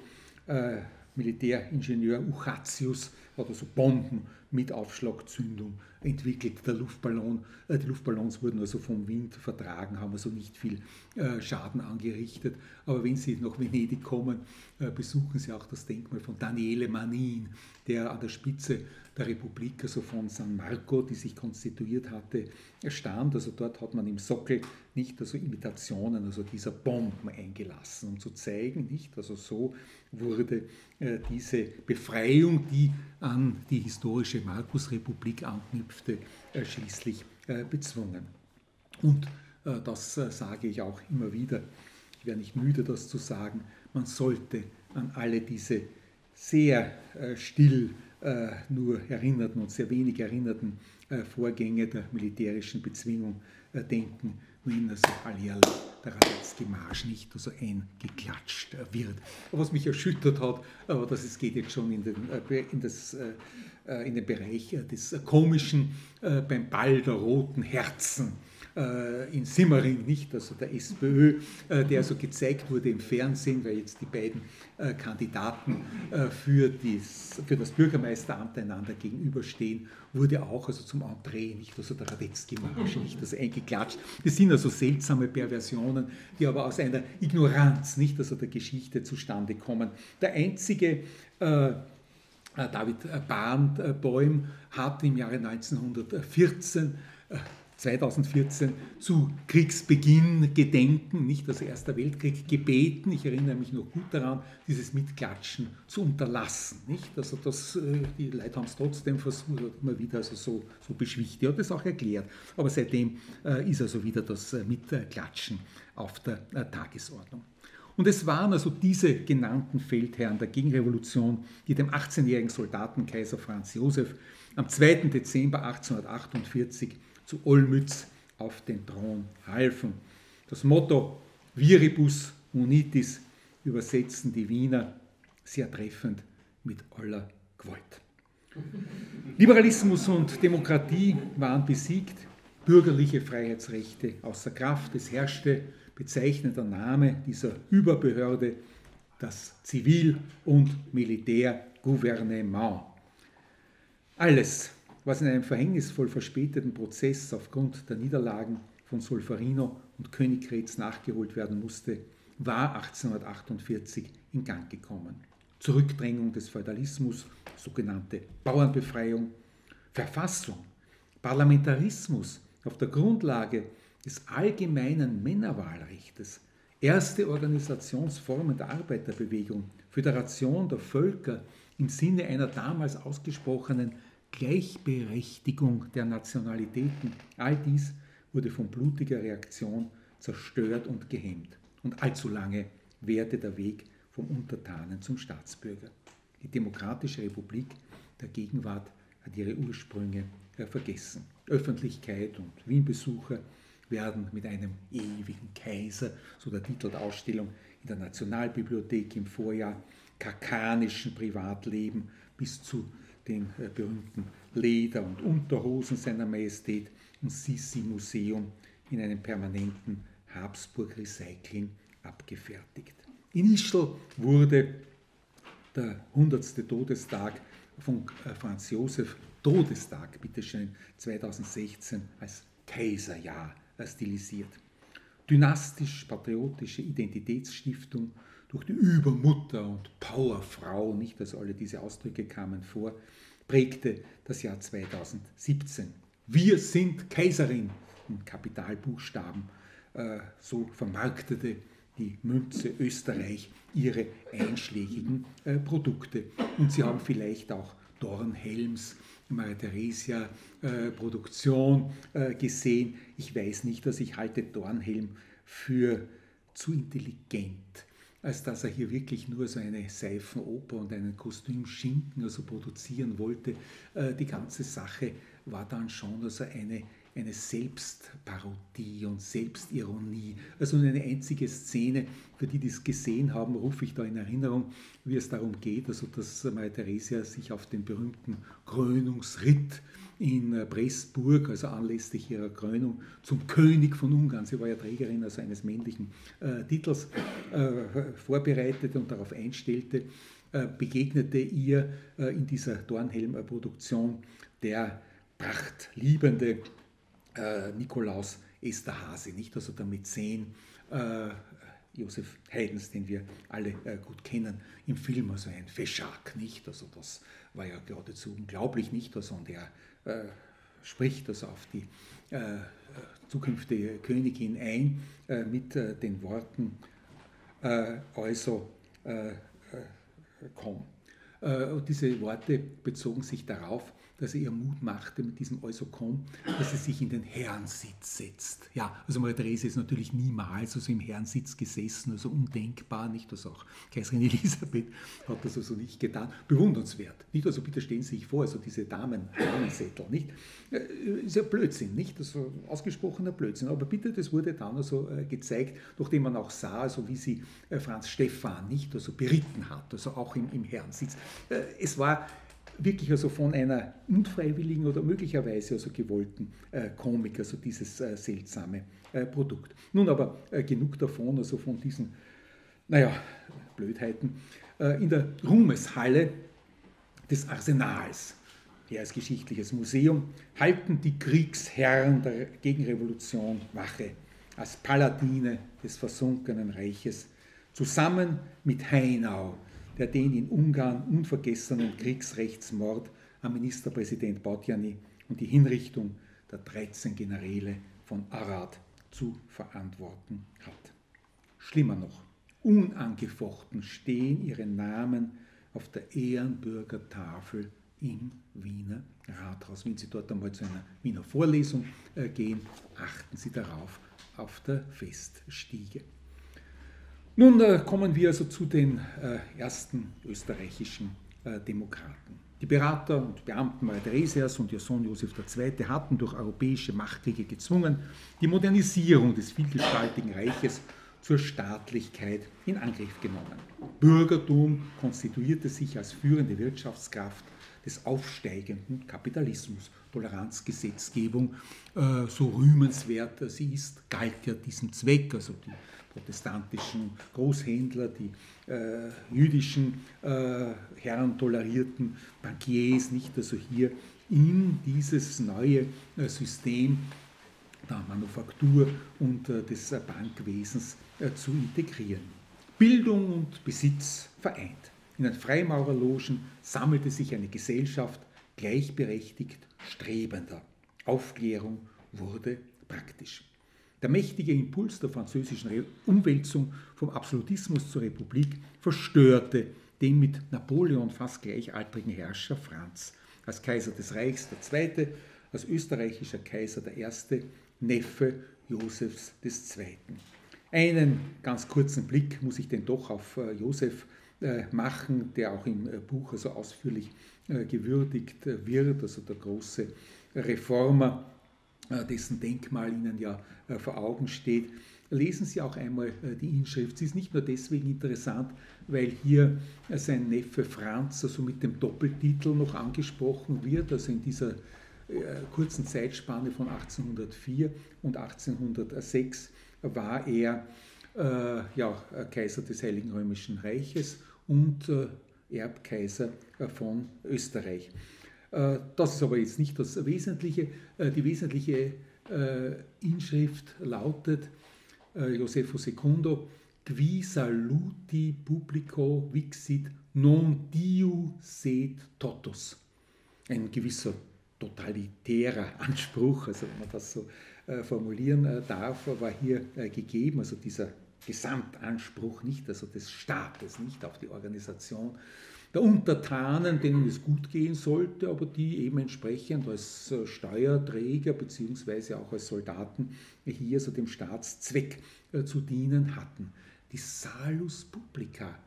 Militäringenieur Uchatius hat also Bomben mit Aufschlagzündung entwickelt. Der Luftballon, äh, die Luftballons wurden also vom Wind vertragen, haben also nicht viel äh, Schaden angerichtet. Aber wenn Sie nach Venedig kommen, äh, besuchen Sie auch das Denkmal von Daniele Manin, der an der Spitze der Republik, also von San Marco, die sich konstituiert hatte, stammt. Also dort hat man im Sockel nicht also Imitationen also dieser Bomben eingelassen, um zu zeigen, nicht? Also so wurde äh, diese Befreiung, die an die historische Markusrepublik anknüpfte, äh, schließlich äh, bezwungen. Und äh, das äh, sage ich auch immer wieder, ich werde nicht müde, das zu sagen, man sollte an alle diese sehr äh, still nur erinnerten und sehr wenig erinnerten Vorgänge der militärischen Bezwingung denken, wenn also alljährlich der Radetzky-Marsch nicht so eingeklatscht wird. Was mich erschüttert hat, aber das geht jetzt schon in den, in das, in den Bereich des Komischen beim Ball der roten Herzen äh, in Simmering, nicht, also der SPÖ, äh, der also gezeigt wurde im Fernsehen, weil jetzt die beiden äh, Kandidaten für, dies, für das Bürgermeisteramt einander gegenüberstehen, wurde auch also zum Entree, nicht, also der Radetzky-Marsch, nicht, also eingeklatscht. Das sind also seltsame Perversionen, die aber aus einer Ignoranz, nicht, also der Geschichte zustande kommen. Der einzige David Bahnbäum hat im Jahre 1914 2014 zu Kriegsbeginn gedenken, nicht das Erste Weltkrieg gebeten. Ich erinnere mich noch gut daran, dieses Mitklatschen zu unterlassen. Nicht? Also das, äh, die Leute haben es trotzdem versucht, immer wieder also so, so beschwichtigt. Er hat es auch erklärt. Aber seitdem äh, ist also wieder das äh, Mitklatschen auf der Tagesordnung. Und es waren also diese genannten Feldherren der Gegenrevolution, die dem 18-jährigen Soldatenkaiser Franz Josef am 2. Dezember 1848 zu Olmütz auf den Thron halfen. Das Motto Viribus Unitis übersetzen die Wiener sehr treffend mit aller Gewalt. Liberalismus und Demokratie waren besiegt, bürgerliche Freiheitsrechte außer Kraft. Es herrschte bezeichnender Name dieser Überbehörde, das Zivil- und Militärgouvernement. Alles was in einem verhängnisvoll verspäteten Prozess aufgrund der Niederlagen von Solferino und Königgrätz nachgeholt werden musste, war 1848 in Gang gekommen. Zurückdrängung des Feudalismus, sogenannte Bauernbefreiung, Verfassung, Parlamentarismus auf der Grundlage des allgemeinen Männerwahlrechtes, erste Organisationsformen der Arbeiterbewegung, Föderation der Völker im Sinne einer damals ausgesprochenen Gleichberechtigung der Nationalitäten, all dies wurde von blutiger Reaktion zerstört und gehemmt. Und allzu lange währte der Weg vom Untertanen zum Staatsbürger. Die Demokratische Republik der Gegenwart hat ihre Ursprünge vergessen. Öffentlichkeit und Wienbesucher werden mit einem ewigen Kaiser, so der Titel der Ausstellung in der Nationalbibliothek im Vorjahr, kakanischen Privatleben bis zu den äh, berühmten Leder- und Unterhosen seiner Majestät im Sisi-Museum in einem permanenten Habsburg-Recycling abgefertigt. In Ischl wurde der 100. Todestag von äh, Franz Josef, Todestag, bitteschön, 2016 als Kaiserjahr stilisiert. Dynastisch-patriotische Identitätsstiftung durch die Übermutter und Powerfrau, nicht dass alle diese Ausdrücke kamen vor, prägte das Jahr 2017. Wir sind Kaiserin in Kapitalbuchstaben, äh, so vermarktete die Münze Österreich ihre einschlägigen äh, Produkte. Und Sie haben vielleicht auch Dornhelms Maria Theresia äh, Produktion gesehen. Ich weiß nicht, dass ich halte Dornhelm für zu intelligent als dass er hier wirklich nur so eine Seifenoper und einen Kostümschinken also produzieren wollte. Äh, die ganze Sache war dann schon also eine, eine Selbstparodie und Selbstironie. Also eine einzige Szene, für die, die es gesehen haben, rufe ich da in Erinnerung, wie es darum geht, also dass Maria Theresia sich auf den berühmten Krönungsritt in äh, Pressburg, also anlässlich ihrer Krönung zum König von Ungarn, sie war ja Trägerin also eines männlichen äh, Titels, äh, vorbereitete und darauf einstellte, äh, begegnete ihr äh, in dieser Dornhelm-Produktion der prachtliebende äh, Nikolaus Esterhase, nicht also der Mäzen Josef Haydns, den wir alle äh, gut kennen, im Film, also ein Feschak, nicht? Also das war ja geradezu unglaublich, nicht? Also und er spricht also auf die äh, zukünftige Königin ein äh, mit äh, den Worten also komm. Und diese Worte bezogen sich darauf, dass er ihr Mut machte mit diesem Eusokom, dass sie sich in den Herrensitz setzt. Ja, also Maria Therese ist natürlich niemals also im Herrensitz gesessen, also undenkbar, nicht? Also auch Kaiserin Elisabeth hat das also nicht getan. Bewundernswert, nicht? Also bitte stellen Sie sich vor, also diese Damen, Damensättel, nicht? Äh, ist ja Blödsinn, nicht? Also ausgesprochener Blödsinn. Aber bitte, das wurde dann also äh, gezeigt, nachdem man auch sah, also wie sie äh, Franz Stephan nicht also beritten hat, also auch im, im Herrensitz. Es war wirklich also von einer unfreiwilligen oder möglicherweise also gewollten äh, Komik, also dieses äh, seltsame äh, Produkt. Nun aber äh, genug davon, also von diesen, naja, Blödheiten. Äh, in der Ruhmeshalle des Arsenals, hier als geschichtliches Museum, halten die Kriegsherren der Gegenrevolution Wache als Paladine des versunkenen Reiches, zusammen mit Heinau, der den in Ungarn unvergessenen Kriegsrechtsmord am Ministerpräsident Botjani und die Hinrichtung der 13 Generäle von Arad zu verantworten hat. Schlimmer noch, unangefochten stehen ihre Namen auf der Ehrenbürgertafel im Wiener Rathaus. Wenn Sie dort einmal zu einer Wiener Vorlesung äh, gehen, achten Sie darauf auf der Feststiege. Nun äh, kommen wir also zu den äh, ersten österreichischen äh, Demokraten. Die Berater und Beamten Maria Theresias und ihr Sohn Josef II. hatten durch europäische Machtkriege gezwungen, die Modernisierung des vielgestaltigen Reiches zur Staatlichkeit in Angriff genommen. Bürgertum konstituierte sich als führende Wirtschaftskraft des aufsteigenden Kapitalismus. Toleranzgesetzgebung, so rühmenswert sie ist, galt ja diesem Zweck. Also die protestantischen Großhändler, die äh, jüdischen äh, Herren tolerierten Bankiers, nicht also hier in dieses neue äh, System der Manufaktur und äh, des Bankwesens äh, zu integrieren. Bildung und Besitz vereint. In den Freimaurerlogen sammelte sich eine Gesellschaft gleichberechtigt Strebender. Aufklärung wurde praktisch. Der mächtige Impuls der französischen Umwälzung vom Absolutismus zur Republik verstörte den mit Napoleon fast gleichaltrigen Herrscher Franz. Als Kaiser des Reichs Zweite, als österreichischer Kaiser Erste, Neffe Josefs Zweiten. Einen ganz kurzen Blick muss ich denn doch auf äh, Josef äh, machen, der auch im äh, Buch also ausführlich gewürdigt wird, also der große Reformer dessen Denkmal Ihnen ja äh, vor Augen steht. Lesen Sie auch einmal äh, die Inschrift. Sie ist nicht nur deswegen interessant, weil hier sein Neffe Franz also mit dem Doppeltitel noch angesprochen wird, also in dieser kurzen Zeitspanne von 1804 und 1806 war er äh, ja, Kaiser des Heiligen Römischen Reiches und äh, Erbkaiser von Österreich. Äh, das ist aber jetzt nicht das Wesentliche. Äh, die wesentliche äh, Inschrift lautet Josepho Secundo, qui saluti publico vixit non diu sed totus. Ein gewisser totalitärer Anspruch, also wenn man das so formulieren darf, war hier gegeben, also dieser Gesamtanspruch nicht, also des Staates, nicht auf die Organisation der Untertanen, denen es gut gehen sollte, aber die eben entsprechend als äh, Steuerträger bzw. auch als Soldaten hier so dem Staatszweck äh, zu dienen hatten. Die Salus Publica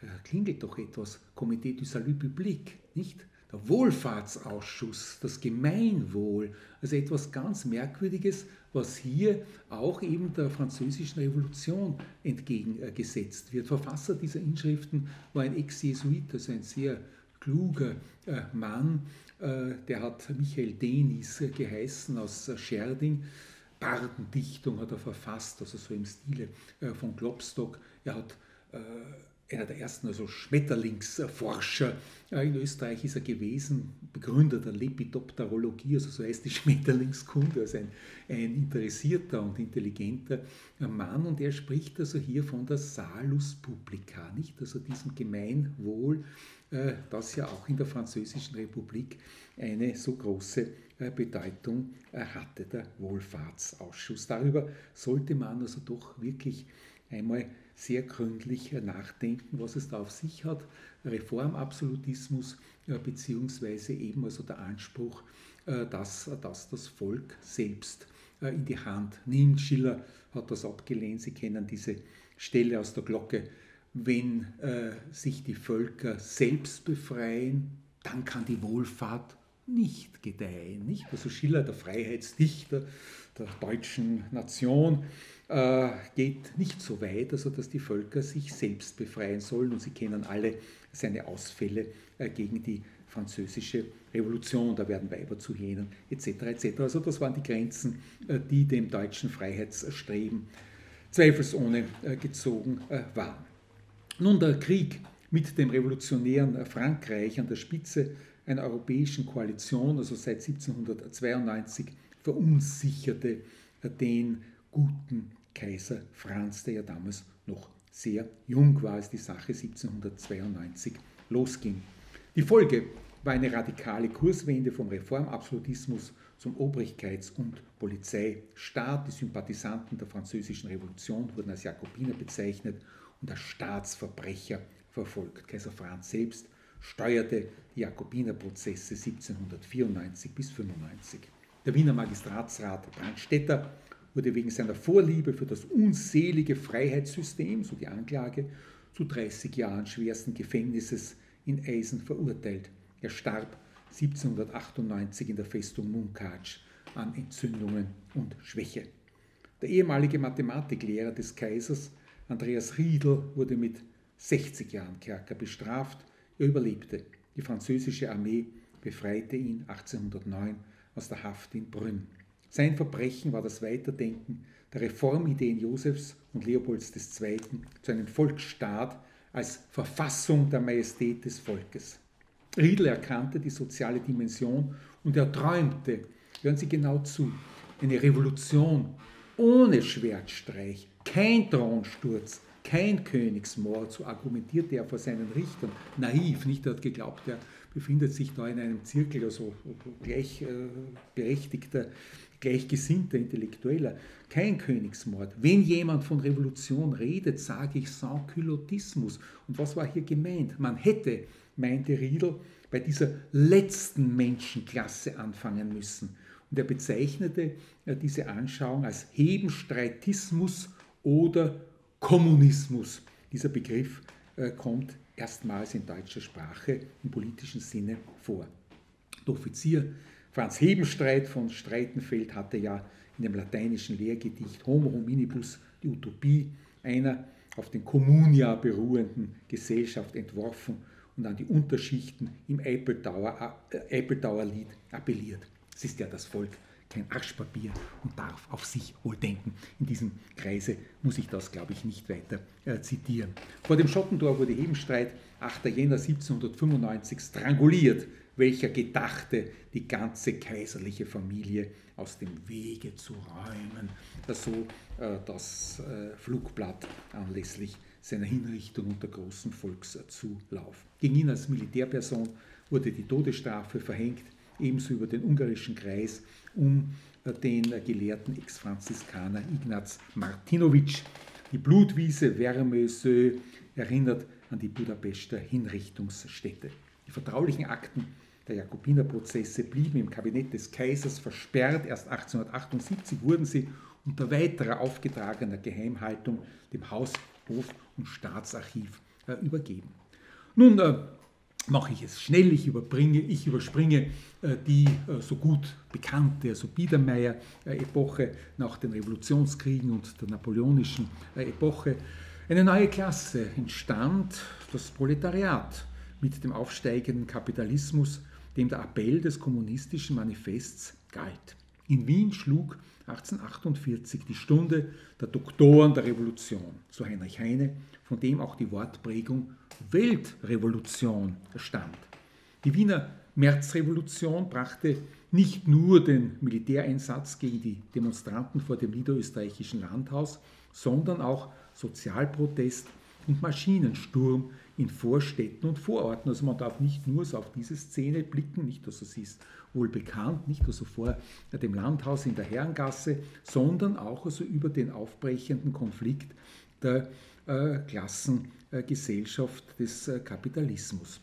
äh, klingelt doch etwas, Komitee du Salut Public, nicht? Wohlfahrtsausschuss, das Gemeinwohl, also etwas ganz Merkwürdiges, was hier auch eben der französischen Revolution entgegengesetzt wird. Verfasser dieser Inschriften war ein Ex-Jesuit, also ein sehr kluger äh, Mann, äh, der hat Michael Denis geheißen aus Scherding. Bardendichtung hat er verfasst, also so im Stile äh, von Klopstock. Er hat einer der ersten also Schmetterlingsforscher in Österreich ist er gewesen, Begründer der Lepidopterologie, also so heißt die Schmetterlingskunde, also ein, ein interessierter und intelligenter Mann und er spricht also hier von der Salus Publica, nicht? Also diesem Gemeinwohl, äh, das ja auch in der Französischen Republik eine so große äh, Bedeutung äh, hatte, der Wohlfahrtsausschuss. Darüber sollte man also doch wirklich einmal sehr gründlich nachdenken, was es da auf sich hat. Reformabsolutismus beziehungsweise eben also der Anspruch, dass, dass das Volk selbst in die Hand nimmt. Schiller hat das abgelehnt. Sie kennen diese Stelle aus der Glocke. Wenn äh, sich die Völker selbst befreien, dann kann die Wohlfahrt nicht gedeihen. Nicht? Also Schiller, der Freiheitsdichter der deutschen Nation, äh, geht nicht so weit, also dass die Völker sich selbst befreien sollen. Und Sie kennen alle seine Ausfälle äh, gegen die französische Revolution, da werden Weiber zu Hyänen etc. etc. Also das waren die Grenzen, äh, die dem deutschen Freiheitsstreben zweifelsohne gezogen waren. Nun der Krieg mit dem revolutionären Frankreich an der Spitze einer europäischen Koalition, also seit 1792, verunsicherte den guten Kaiser Franz, der ja damals noch sehr jung war, als die Sache 1792 losging. Die Folge war eine radikale Kurswende vom Reformabsolutismus zum Obrigkeits- und Polizeistaat. Die Sympathisanten der französischen Revolution wurden als Jakobiner bezeichnet und als Staatsverbrecher verfolgt. Kaiser Franz selbst steuerte die Jakobinerprozesse 1794 bis 95. Der Wiener Magistratsrat Brandstätter wurde wegen seiner Vorliebe für das unselige Freiheitssystem, so die Anklage, zu 30 Jahren schwersten Gefängnisses in Eisen verurteilt. Er starb 1798 in der Festung Munkatsch an Entzündungen und Schwäche. Der ehemalige Mathematiklehrer des Kaisers, Andreas Riedel, wurde mit 60 Jahren Kerker bestraft. Er überlebte. Die französische Armee befreite ihn 1809 aus der Haft in Brünn. Sein Verbrechen war das Weiterdenken der Reformideen Josefs und Leopolds II. zu einem Volksstaat als Verfassung der Majestät des Volkes. Riedel erkannte die soziale Dimension und er träumte, hören Sie genau zu, eine Revolution ohne Schwertstreich, kein Thronsturz, kein Königsmord, so argumentierte er vor seinen Richtern. Naiv, nicht? Er hat geglaubt, er befindet sich da in einem Zirkel, also gleichberechtigter, äh, gleichgesinnter Intellektueller. Kein Königsmord. Wenn jemand von Revolution redet, sage ich Sansculottismus. Und was war hier gemeint? Man hätte meinte Riedel, bei dieser letzten Menschenklasse anfangen müssen. Und er bezeichnete äh, diese Anschauung als Hebenstreitismus oder Kommunismus. Dieser Begriff äh, kommt erstmals in deutscher Sprache im politischen Sinne vor. Der Offizier Franz Hebenstreit von Streitenfeld hatte ja in dem lateinischen Lehrgedicht Homo hominibus die Utopie einer auf den Communia beruhenden Gesellschaft entworfen und an die Unterschichten im Eipeltauer, äh, appelliert. Es ist ja das Volk kein Arschpapier und darf auf sich wohl denken. In diesem Kreise muss ich das, glaube ich, nicht weiter äh, zitieren. Vor dem Schottentor wurde Hebenstreit 8. Jänner 1795 stranguliert, welcher gedachte, die ganze kaiserliche Familie aus dem Wege zu räumen. So äh, das äh, Flugblatt anlässlich seiner Hinrichtung unter großem Volkszulauf. Gegen ihn als Militärperson wurde die Todesstrafe verhängt, ebenso über den ungarischen Kreis um äh, den gelehrten Ex-Franziskaner Ignaz Martinovic. Die Blutwiese Vermesö erinnert an die Budapester Hinrichtungsstätte. Die vertraulichen Akten der Jakobinerprozesse blieben im Kabinett des Kaisers versperrt. Erst 1878 wurden sie unter weiterer aufgetragener Geheimhaltung dem Haus Hof- und Staatsarchiv äh, übergeben. Nun äh, mache ich es schnell, ich, überbringe, ich überspringe äh, die äh, so gut bekannte, also Biedermeier-Epoche nach den Revolutionskriegen und der napoleonischen äh, Epoche. Eine neue Klasse entstand, das Proletariat, mit dem aufsteigenden Kapitalismus, dem der Appell des kommunistischen Manifests galt. In Wien schlug 1848 die Stunde der Doktoren der Revolution, so Heinrich Heine, von dem auch die Wortprägung Weltrevolution stammt. Die Wiener Märzrevolution brachte nicht nur den Militäreinsatz gegen die Demonstranten vor dem niederösterreichischen Landhaus, sondern auch Sozialprotest und Maschinensturm in Vorstädten und Vororten. Also man darf nicht nur so auf diese Szene blicken, nicht, also sie ist wohl bekannt, nicht also vor dem Landhaus in der Herrengasse, sondern auch also über den aufbrechenden Konflikt der äh, Klassengesellschaft des äh, Kapitalismus.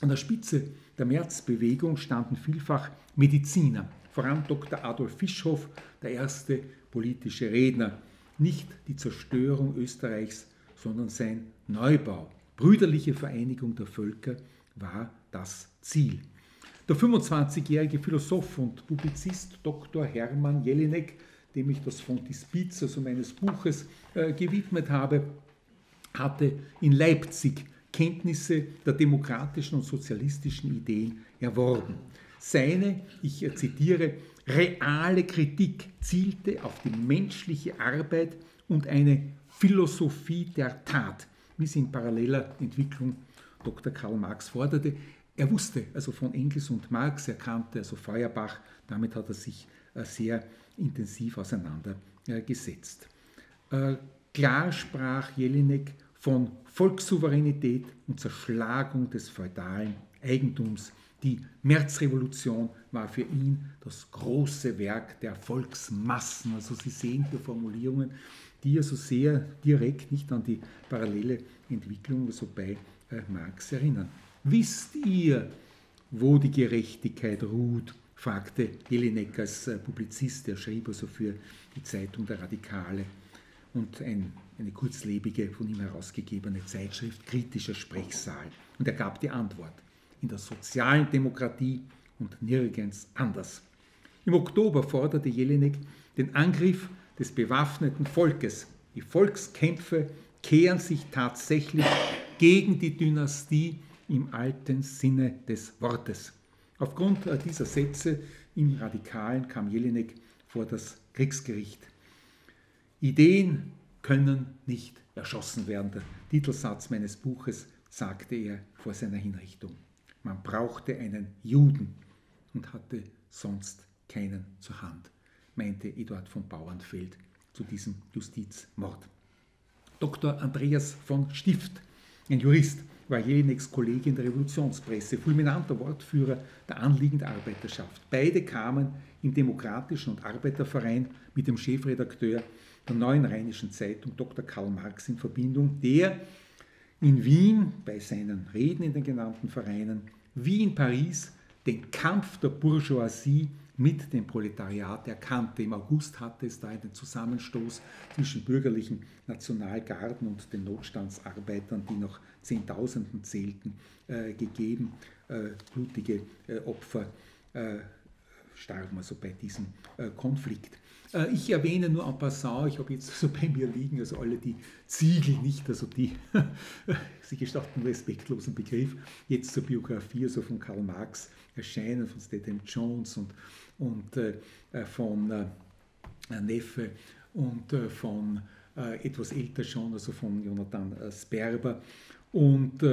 An der Spitze der Märzbewegung standen vielfach Mediziner, vor allem Dr. Adolf Fischhoff, der erste politische Redner. Nicht die Zerstörung Österreichs, sondern sein Neubau. Brüderliche Vereinigung der Völker war das Ziel. Der 25-jährige Philosoph und Publizist Dr. Hermann Jelinek, dem ich das Frontispiz, also meines Buches, äh, gewidmet habe, hatte in Leipzig Kenntnisse der demokratischen und sozialistischen Ideen erworben. Seine, ich zitiere, reale Kritik zielte auf die menschliche Arbeit und eine Philosophie der Tat, wie sie in paralleler Entwicklung Dr. Karl Marx forderte. Er wusste also von Engels und Marx, er kannte also Feuerbach, damit hat er sich äh, sehr intensiv auseinandergesetzt. Äh, klar sprach Jelinek von Volkssouveränität und Zerschlagung des feudalen Eigentums. Die Märzrevolution war für ihn das große Werk der Volksmassen. Also Sie sehen hier Formulierungen, die also sehr direkt nicht an die parallele Entwicklung also bei äh, Marx erinnern. Wisst ihr, wo die Gerechtigkeit ruht? fragte Jelinek als äh, Publizist, der schrieb also für die Zeitung der Radikale und ein eine kurzlebige, von ihm herausgegebene Zeitschrift Kritischer Sprechsaal. Und er gab die Antwort, in der sozialen Demokratie und nirgends anders. Im Oktober forderte Jelinek den Angriff des bewaffneten Volkes. Die Volkskämpfe kehren sich tatsächlich gegen die Dynastie im alten Sinne des Wortes. Aufgrund dieser Sätze im Radikalen kam Jelinek vor das Kriegsgericht. Ideen können nicht erschossen werden. Der Titelsatz meines Buches sagte er vor seiner Hinrichtung. Man brauchte einen Juden und hatte sonst keinen zur Hand, meinte Eduard von Bauernfeld zu diesem Justizmord. Dr. Andreas von Stift, ein Jurist, war Jelineks Kollege in der Revolutionspresse, fulminanter Wortführer der Anliegen der Arbeiterschaft. Beide kamen im Demokratischen und Arbeiterverein mit dem Chefredakteur der Neuen Rheinischen Zeitung Dr. Karl Marx in Verbindung, der in Wien bei seinen Reden in den genannten Vereinen wie in Paris den Kampf der Bourgeoisie mit dem Proletariat erkannte. Im August hatte es da einen Zusammenstoß zwischen bürgerlichen Nationalgarden und den Notstandsarbeitern, die noch Zehntausenden zählten, äh, gegeben. Äh, blutige äh, Opfer äh, starben also bei diesem äh, Konflikt. Äh, ich erwähne nur en passant, ich habe jetzt so bei mir liegen, also alle die Ziegel, nicht, also die, Sie gestatten respektlosen Begriff, jetzt zur Biografie, also von Karl Marx erscheinen, von Statham Jones und, und äh, äh von äh, Neffe und äh, von äh, etwas älter schon, also von Jonathan Sperber. Und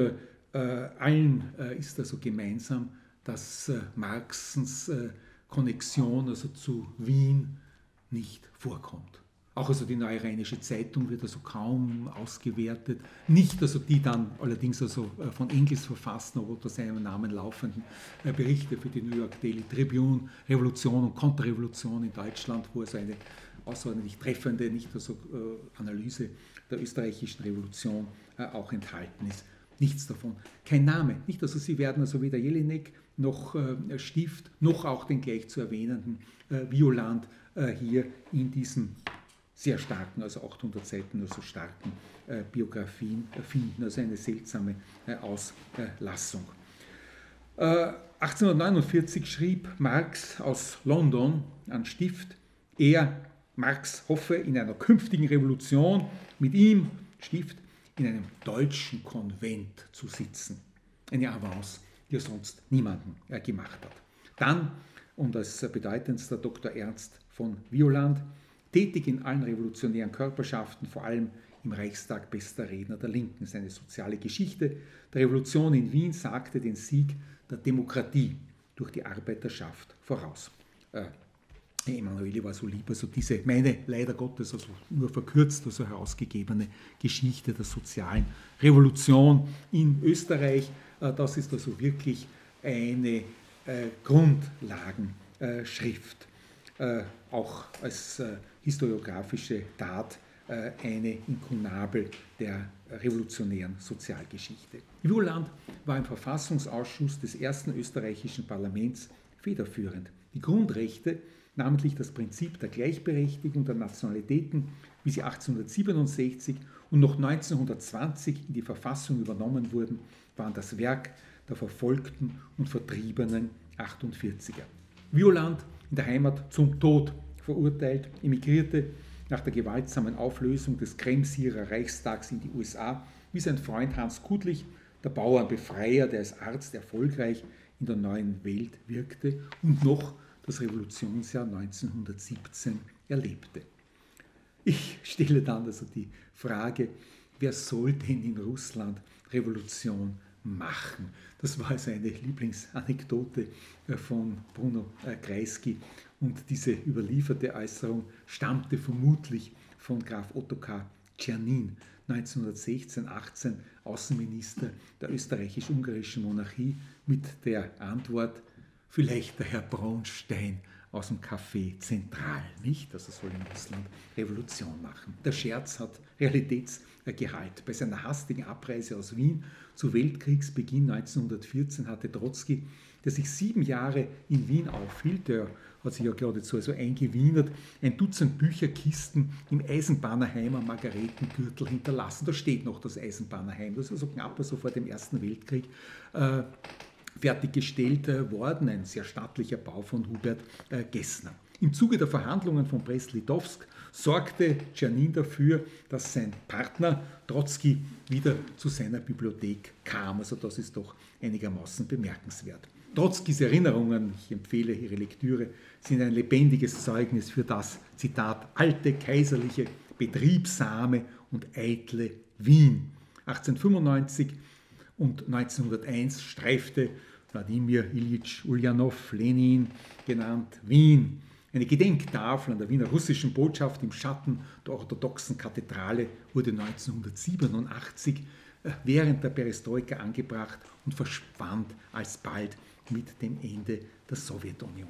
allen ist also gemeinsam, dass Marxens Konnexion also zu Wien nicht vorkommt. Auch also die Neue Rheinische Zeitung wird also kaum ausgewertet. Nicht also die dann allerdings also äh, von Engels verfassten oder unter seinem Namen laufenden äh, Berichte für die New York Daily Tribune, Revolution und Konterrevolution in Deutschland, wo also eine außerordentlich treffende nicht also, äh, Analyse der österreichischen Revolution auch enthalten ist. Nichts davon. Kein Name. Nicht also sie werden also weder Jelinek noch Stift noch auch den gleich zu erwähnenden Violand hier in diesen sehr starken, also 800 Seiten nur so starken äh, Biografien finden. Also eine seltsame äh, Auslassung. 1849 schrieb Marx aus London an Stift, er, Marx, hoffe in einer künftigen Revolution mit ihm, Stift, in einem deutschen Konvent zu sitzen. Eine Avance, die er sonst niemanden gemacht hat. Dann und als bedeutendster Dr. Ernst von Violand, tätig in allen revolutionären Körperschaften, vor allem im Reichstag bester Redner der Linken. Seine soziale Geschichte der Revolution in Wien sagte den Sieg der Demokratie durch die Arbeiterschaft voraus. Äh, Emanuele war so lieb, also diese, meine leider Gottes, also nur verkürzt, also herausgegebene Geschichte der sozialen Revolution in Österreich, äh, das ist also wirklich eine äh, Grundlagenschrift, äh, auch als äh, historiografische Tat äh, eine Inkunabel der revolutionären Sozialgeschichte. Wieland war im Verfassungsausschuss des ersten österreichischen Parlaments federführend. Die Grundrechte, namentlich das Prinzip der Gleichberechtigung der Nationalitäten, wie sie 1867 und noch 1920 in die Verfassung übernommen wurden, waren das Werk der verfolgten und vertriebenen 48er. Violand, in der Heimat zum Tod verurteilt, emigrierte nach der gewaltsamen Auflösung des Kremsierer Reichstags in die USA, wie sein Freund Hans Kudlich, der Bauernbefreier, der als Arzt erfolgreich in der neuen Welt wirkte und noch das Revolutionsjahr 1917 erlebte. Ich stelle dann also die Frage, wer soll denn in Russland Revolution machen? Das war also eine Lieblingsanekdote äh, von Bruno äh, Kreisky und diese überlieferte Äußerung stammte vermutlich von Graf Ottokar Czernin, 1916-18 Außenminister der österreichisch-ungarischen Monarchie, mit der Antwort, vielleicht der Herr Braunstein aus dem Café Zentral, nicht? Also soll in Russland Revolution machen. Der Scherz hat Realitätsgehalt. Bei seiner hastigen Abreise aus Wien zu Weltkriegsbeginn 1914 hatte Trotzki, der sich sieben Jahre in Wien aufhielt, der hat sich ja geradezu also eingewienert, ein Dutzend Bücherkisten im Eisenbahnerheim am Margaretengürtel hinterlassen. Da steht noch das Eisenbahnerheim, das ist also knapp so vor dem Ersten Weltkrieg. Äh, fertiggestellt äh, worden, ein sehr stattlicher Bau von Hubert äh, Gessner. Im Zuge der Verhandlungen von Brest-Litovsk sorgte Czernin dafür, dass sein Partner Trotzki wieder zu seiner Bibliothek kam. Also das ist doch einigermaßen bemerkenswert. Trotzkis Erinnerungen, ich empfehle ihre Lektüre, sind ein lebendiges Zeugnis für das, Zitat, alte kaiserliche, betriebsame und eitle Wien. 1895 und 1901 streifte Wladimir Ilyich Ulyanov, Lenin genannt, Wien. Eine Gedenktafel an der Wiener russischen Botschaft im Schatten der orthodoxen Kathedrale wurde 1987 äh, während der Perestroika angebracht und verschwand alsbald mit dem Ende der Sowjetunion.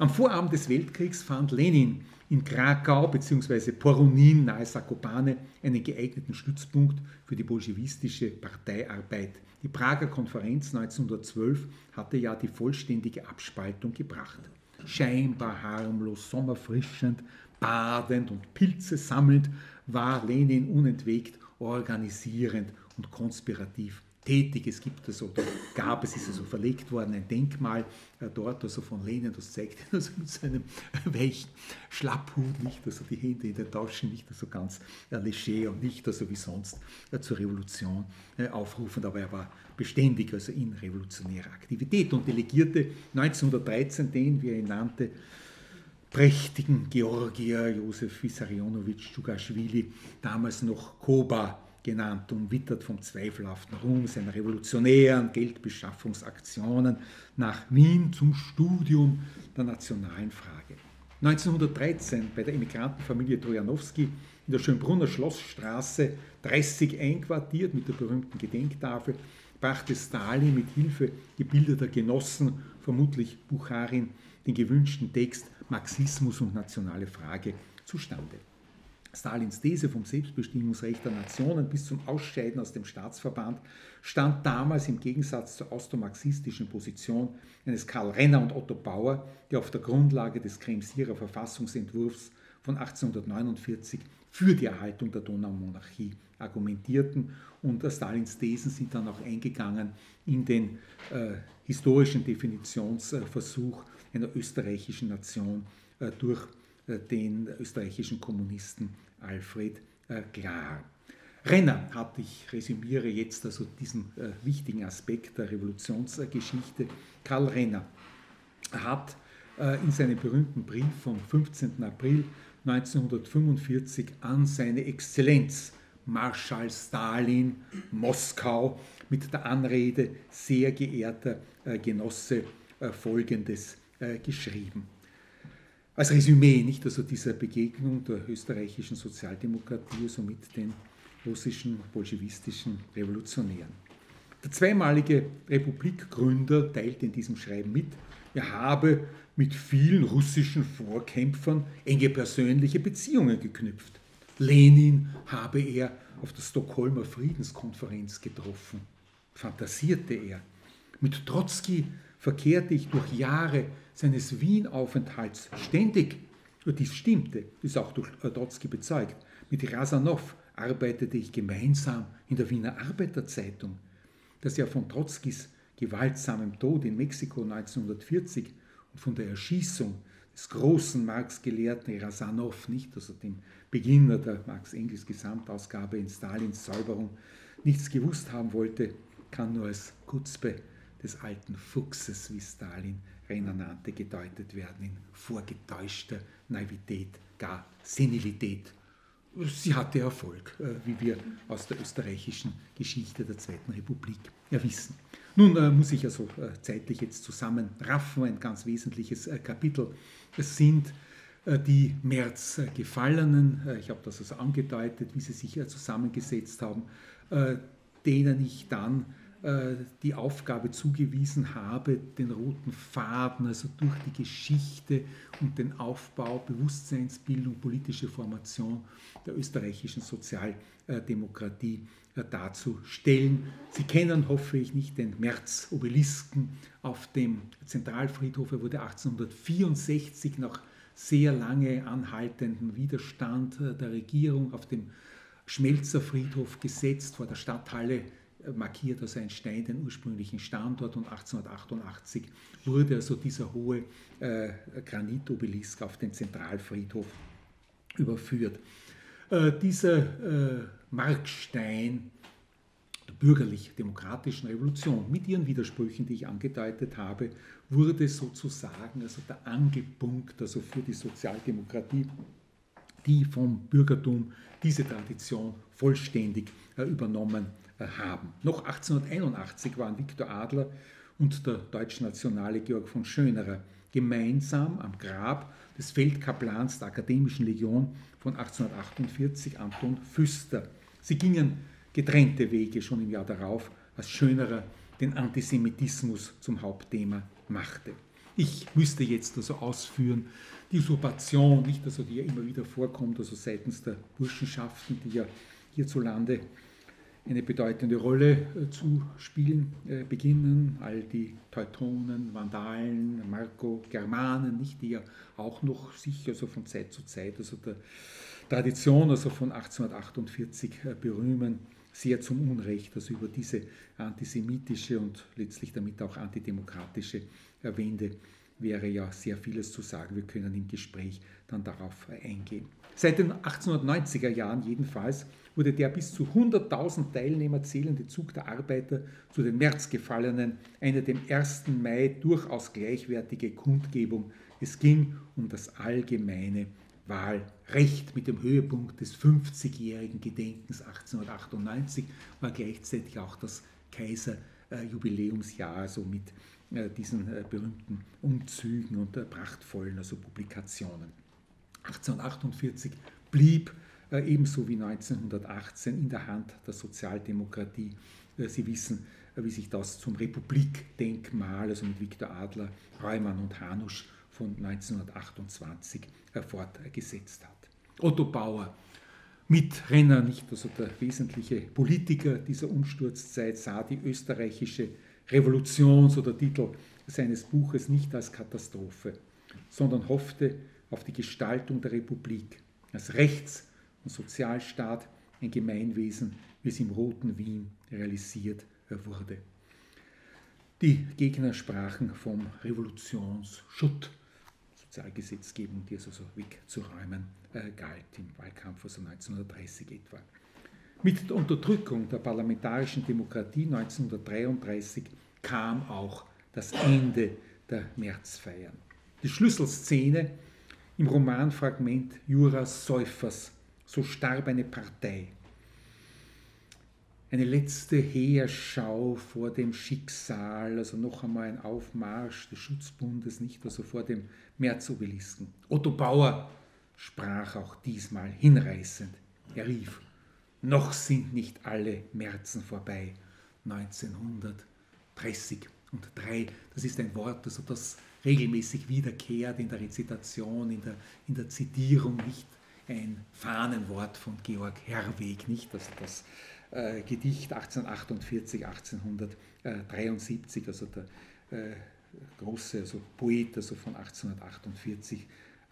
Am Vorabend des Weltkriegs fand Lenin in Krakau bzw. Poronin nahe Sakopane einen geeigneten Stützpunkt für die bolschewistische Parteiarbeit. Die Prager Konferenz 1912 hatte ja die vollständige Abspaltung gebracht. Scheinbar harmlos, sommerfrischend, badend und Pilze sammelnd war Lenin unentwegt organisierend und konspirativ tätig. Es gibt also, da gab es, ist also verlegt worden, ein Denkmal äh, dort, also von Lenin, das zeigt also mit seinem weichen Schlapphut, nicht also die Hände in den Taschen, nicht also ganz äh, leger und nicht also wie sonst äh, zur Revolution äh, aufrufend, aber er war beständig also in revolutionärer Aktivität und delegierte 1913 den, wie er ihn nannte, prächtigen Georgier Josef Vissarionovich Djugaschwili, damals noch Koba, genannt, umwittert vom zweifelhaften Ruhm seiner revolutionären Geldbeschaffungsaktionen nach Wien zum Studium der nationalen Frage. 1913 bei der Immigrantenfamilie Trojanowski in der Schönbrunner Schlossstraße 30 einquartiert mit der berühmten Gedenktafel, brachte Stalin mit Hilfe gebildeter Genossen, vermutlich Bucharin, den gewünschten Text Marxismus und nationale Frage zustande. Stalins These vom Selbstbestimmungsrecht der Nationen bis zum Ausscheiden aus dem Staatsverband stand damals im Gegensatz zur austromarxistischen Position eines Karl Renner und Otto Bauer, die auf der Grundlage des Kremsierer Verfassungsentwurfs von 1849 für die Erhaltung der Donaumonarchie argumentierten. Und Stalins Thesen sind dann auch eingegangen in den äh, historischen Definitionsversuch einer österreichischen Nation äh, durch äh, den österreichischen Kommunisten Alfred äh, Klar. Renner hat, ich resümiere jetzt also diesen äh, wichtigen Aspekt der Revolutionsgeschichte, Karl Renner hat äh, in seinem berühmten Brief vom 15. April 1945 an seine Exzellenz Marschall Stalin Moskau mit der Anrede sehr geehrter äh, Genosse äh, folgendes geschrieben. Als Resümee nicht also dieser Begegnung der österreichischen Sozialdemokratie also mit den russischen bolschewistischen Revolutionären. Der zweimalige Republikgründer teilt in diesem Schreiben mit, er habe mit vielen russischen Vorkämpfern enge persönliche Beziehungen geknüpft. Lenin habe er auf der Stockholmer Friedenskonferenz getroffen, fantasierte er. Mit Trotzki verkehrte ich durch Jahre seines Wien-Aufenthalts ständig, und dies stimmte, ist auch durch Trotzki bezeugt, mit Rasanow arbeitete ich gemeinsam in der Wiener Arbeiterzeitung, dass er von Trotzkis gewaltsamem Tod in Mexiko 1940 und von der Erschießung des großen Marx-Gelehrten Rasanow, nicht, also dem Beginner der Marx-Engels-Gesamtausgabe in Stalins Säuberung, nichts gewusst haben wollte, kann nur als Kutzpe des alten Fuchses, wie Stalin Renner nannte, gedeutet werden, in vorgetäuschter Naivität, gar Senilität sie hatte Erfolg, äh, wie wir aus der österreichischen Geschichte der Zweiten Republik wissen. Nun äh, muss ich also äh, zeitlich jetzt zusammenraffen, ein ganz wesentliches Kapitel. Es sind die Märzgefallenen, ich habe das also angedeutet, wie sie sich zusammengesetzt haben, denen ich dann die Aufgabe zugewiesen habe, den roten Faden, also durch die Geschichte und den Aufbau, Bewusstseinsbildung, politische Formation der österreichischen Sozialdemokratie äh, darzustellen. Sie kennen, hoffe ich, nicht den März-Obelisken auf dem Zentralfriedhof. Er wurde 1864 nach sehr lange anhaltendem Widerstand äh, der Regierung auf dem Schmelzerfriedhof gesetzt, vor der Stadthalle äh, markiert also ein Stein den ursprünglichen Standort und 1888 wurde also dieser hohe äh, Granitobelisk auf den Zentralfriedhof überführt. Äh, dieser äh, Markstein der bürgerlich-demokratischen Revolution mit ihren Widersprüchen, die ich angedeutet habe, wurde sozusagen also der Angelpunkt also für die Sozialdemokratie, die vom Bürgertum diese Tradition vollständig äh, übernommen haben. Noch 1881 waren Viktor Adler und der deutsch-nationale Georg von Schönerer gemeinsam am Grab des Feldkaplans der Akademischen Legion von 1848, Anton Füster. Sie gingen getrennte Wege schon im Jahr darauf, als Schönerer den Antisemitismus zum Hauptthema machte. Ich müsste jetzt also ausführen, die Usurpation, nicht also die ja immer wieder vorkommt, also seitens der Burschenschaften, die ja hierzulande eine bedeutende Rolle äh, zu spielen äh, beginnen. All die Teutonen, Vandalen, Marco, Germanen, nicht, die ja auch noch sich also von Zeit zu Zeit, also der Tradition also von 1848 äh, berühmen, sehr zum Unrecht, also über diese antisemitische und letztlich damit auch antidemokratische Wende wäre ja sehr vieles zu sagen. Wir können im Gespräch dann darauf eingehen. Seit den 1890er Jahren jedenfalls wurde der bis zu 100.000 Teilnehmer zählende Zug der Arbeiter zu den Märzgefallenen eine dem 1. Mai durchaus gleichwertige Kundgebung. Es ging um das allgemeine Wahlrecht mit dem Höhepunkt des 50-jährigen Gedenkens 1898 war gleichzeitig auch das Kaiserjubiläumsjahr, also mit äh, diesen äh, berühmten Umzügen und äh, prachtvollen also Publikationen. 1848 blieb äh, ebenso wie 1918 in der Hand der Sozialdemokratie. Äh, Sie wissen, äh, wie sich das zum Republikdenkmal, also mit Viktor Adler, Reumann und Hanusch von 1928 fortgesetzt hat. Otto Bauer, Mitrenner, nicht also der wesentliche Politiker dieser Umsturzzeit, sah die österreichische Revolution, so der Titel seines Buches, nicht als Katastrophe, sondern hoffte auf die Gestaltung der Republik als Rechts- und Sozialstaat, ein Gemeinwesen, wie es im Roten Wien realisiert wurde. Die Gegner sprachen vom Revolutionsschutt, Sozialgesetzgebung, die es also wegzuräumen äh, galt im Wahlkampf also 1930 etwa. Mit der Unterdrückung der parlamentarischen Demokratie 1933 kam auch das Ende der Märzfeiern. Die Schlüsselszene im Romanfragment Juras Säufers, so starb eine Partei. Eine letzte Heerschau vor dem Schicksal, also noch einmal ein Aufmarsch des Schutzbundes, nicht also vor dem Märzobelisken. Otto Bauer sprach auch diesmal hinreißend. Er rief, noch sind nicht alle Märzen vorbei. 1930 und 3, das ist ein Wort, also das regelmäßig wiederkehrt in der Rezitation, in der, in der Zitierung, nicht ein Fahnenwort von Georg Herweg, nicht, also das äh, Gedicht 1848, 1873, also der äh, große also Poet also von 1848, äh,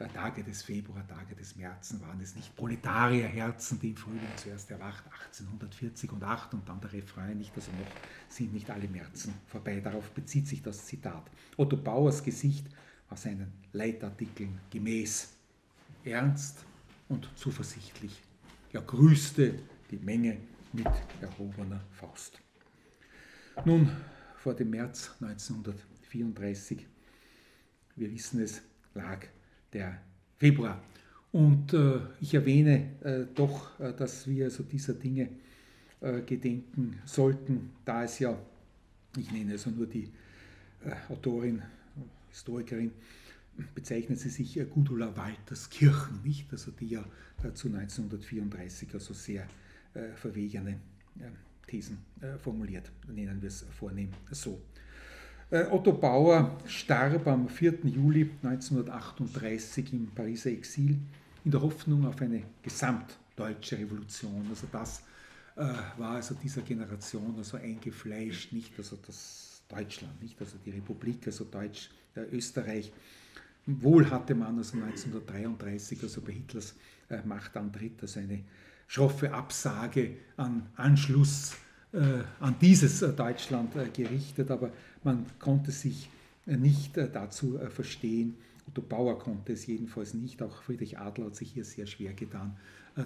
Tage des Februar, Tage des Märzen waren es nicht Proletarierherzen, die im Frühling zuerst erwacht, 1840 und 8 und dann der Refrain nicht, also noch sind nicht alle Märzen vorbei. Darauf bezieht sich das Zitat. Otto Bauers Gesicht war seinen Leitartikeln gemäß, ernst und zuversichtlich. Er grüßte die Menge mit erhobener Faust. Nun, vor dem März 1934, wir wissen es, lag der Februar. Und äh, ich erwähne äh, doch, äh, dass wir also dieser Dinge äh, gedenken sollten, da es ja, ich nenne also nur die äh, Autorin, Historikerin, bezeichnet sie sich äh, Gudula Walterskirchen, nicht? Also die ja dazu 1934 also sehr verwegene Thesen formuliert, nennen wir es vornehm so. Äh, Otto Bauer starb am 4. Juli 1938 im Pariser Exil in der Hoffnung auf eine gesamtdeutsche Revolution. Also das äh, war also dieser Generation also eingefleischt, nicht also das Deutschland, nicht also die Republik, also Deutsch, äh, Österreich. Wohl hatte man also 1933, also bei Hitlers äh, Machtantritt, also eine schroffe Absage an Anschluss an dieses äh, Deutschland äh, gerichtet, aber man konnte sich nicht dazu verstehen. Otto Bauer konnte es jedenfalls nicht, auch Friedrich Adler hat sich hier sehr schwer getan,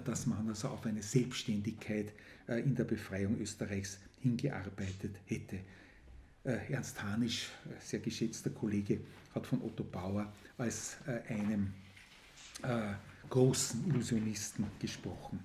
dass man also auf eine Selbstständigkeit in der Befreiung Österreichs hingearbeitet hätte. Ernst Hanisch, sehr geschätzter Kollege, hat von Otto Bauer als einem großen Illusionisten gesprochen.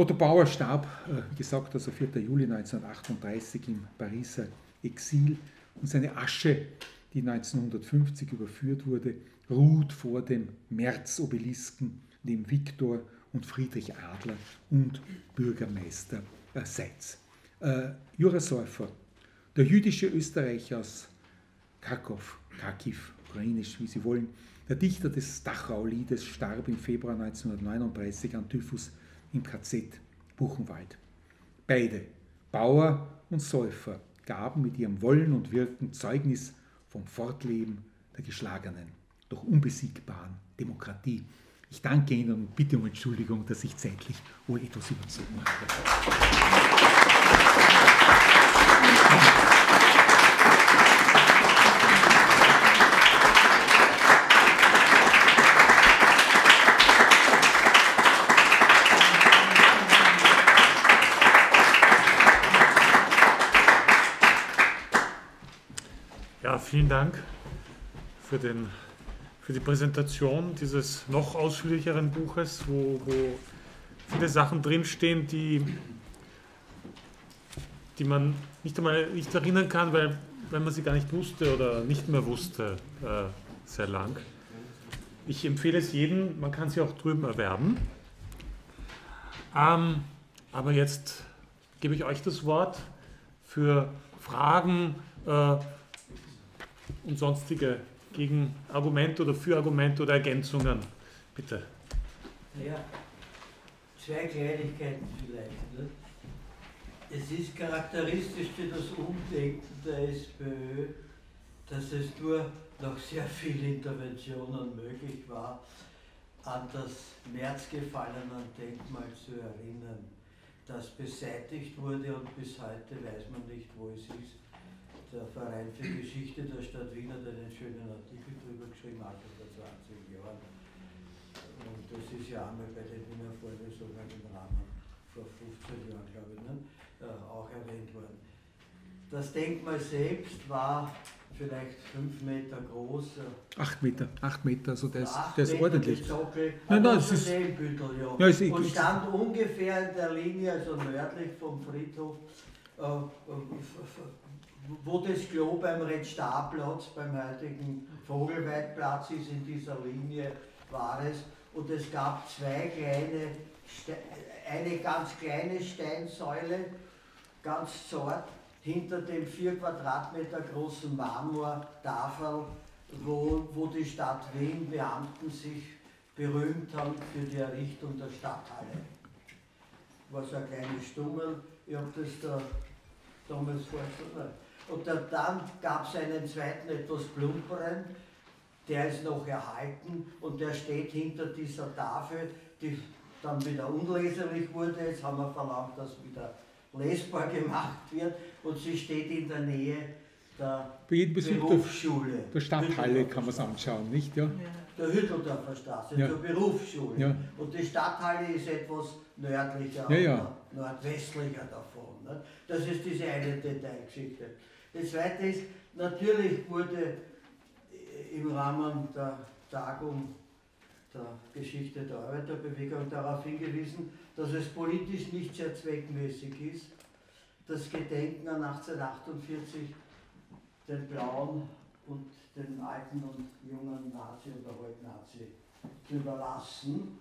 Otto Bauer starb, äh, wie gesagt, also 4. Juli 1938 im Pariser Exil und seine Asche, die 1950 überführt wurde, ruht vor dem Märzobelisken neben Viktor und Friedrich Adler und Bürgermeister Seitz. Äh, Jura Säufer, der jüdische Österreicher aus Krakow, Kharkiv, ukrainisch, wie Sie wollen, der Dichter des Dachau-Liedes starb im Februar 1939 an Typhus im KZ Buchenwald. Beide, Bauer und Säufer, gaben mit ihrem Wollen und Wirken Zeugnis vom Fortleben der geschlagenen, doch unbesiegbaren Demokratie. Ich danke Ihnen und bitte um Entschuldigung, dass ich zeitlich wohl etwas überzogen habe. Vielen Dank für, den, für die Präsentation dieses noch ausführlicheren Buches, wo, wo viele Sachen drinstehen, die, die man nicht einmal nicht erinnern kann, weil, weil man sie gar nicht wusste oder nicht mehr wusste äh, sehr lang. Ich empfehle es jedem, man kann sie auch drüben erwerben. Ähm, aber jetzt gebe ich euch das Wort für Fragen. Äh, und sonstige Gegenargumente oder Fürargumente oder Ergänzungen. Bitte. Naja, zwei Kleinigkeiten vielleicht. Ne? Es ist charakteristisch für das Umdenken der SPÖ, dass es nur nach sehr vielen Interventionen möglich war, an das März gefallenen Denkmal zu erinnern, das beseitigt wurde und bis heute weiß man nicht, wo es ist der Verein für Geschichte der Stadt Wien hat einen schönen Artikel darüber geschrieben, Alter vor 20 Jahren. Und das ist ja einmal bei den Wiener Vorlesungen im Rahmen vor 15 Jahren, glaube ich, ne, äh, auch erwähnt worden. Das Denkmal selbst war vielleicht fünf Meter groß. Acht Meter, acht Meter, also der ist, der ist Meter ordentlich. Gezockel, Nein, nein, es ist- ja. Ja, ist- und stand ungefähr in der Linie, also nördlich vom Friedhof, äh, äh, wo das Klo beim Red-Star-Platz, beim heutigen Vogelweidplatz ist, in dieser Linie war es. Und es gab zwei kleine, Ste eine ganz kleine Steinsäule, ganz zart, hinter dem vier Quadratmeter großen Marmortafel, wo, wo die Stadt Wien Beamten sich berühmt haben für die Errichtung der Stadthalle. War so ein kleines Stummel, ich habe das da damals vorgestellt. Und da, dann gab es einen zweiten, etwas plumperen, der ist noch erhalten und der steht hinter dieser Tafel, die dann wieder unleserlich wurde. Jetzt haben wir verlangt, dass wieder lesbar gemacht wird und sie steht in der Nähe der Bei jedem Besuch der, Berufsschule. der Stadthalle kann man es anschauen, nicht? Ja? Der Hütteldorfer Straße, Ja. zur Berufsschule. Ja. Und die Stadthalle ist etwas nördlicher, Ja, ja. oder nordwestlicher davon. Nicht? Das ist diese eine Detailgeschichte. Das zweite ist, natürlich wurde im Rahmen der Tagung der Geschichte der Arbeiterbewegung darauf hingewiesen, dass es politisch nicht sehr zweckmäßig ist, das Gedenken an 1848 den blauen und den alten und jungen Nazi oder Alt-Nazi zu überlassen.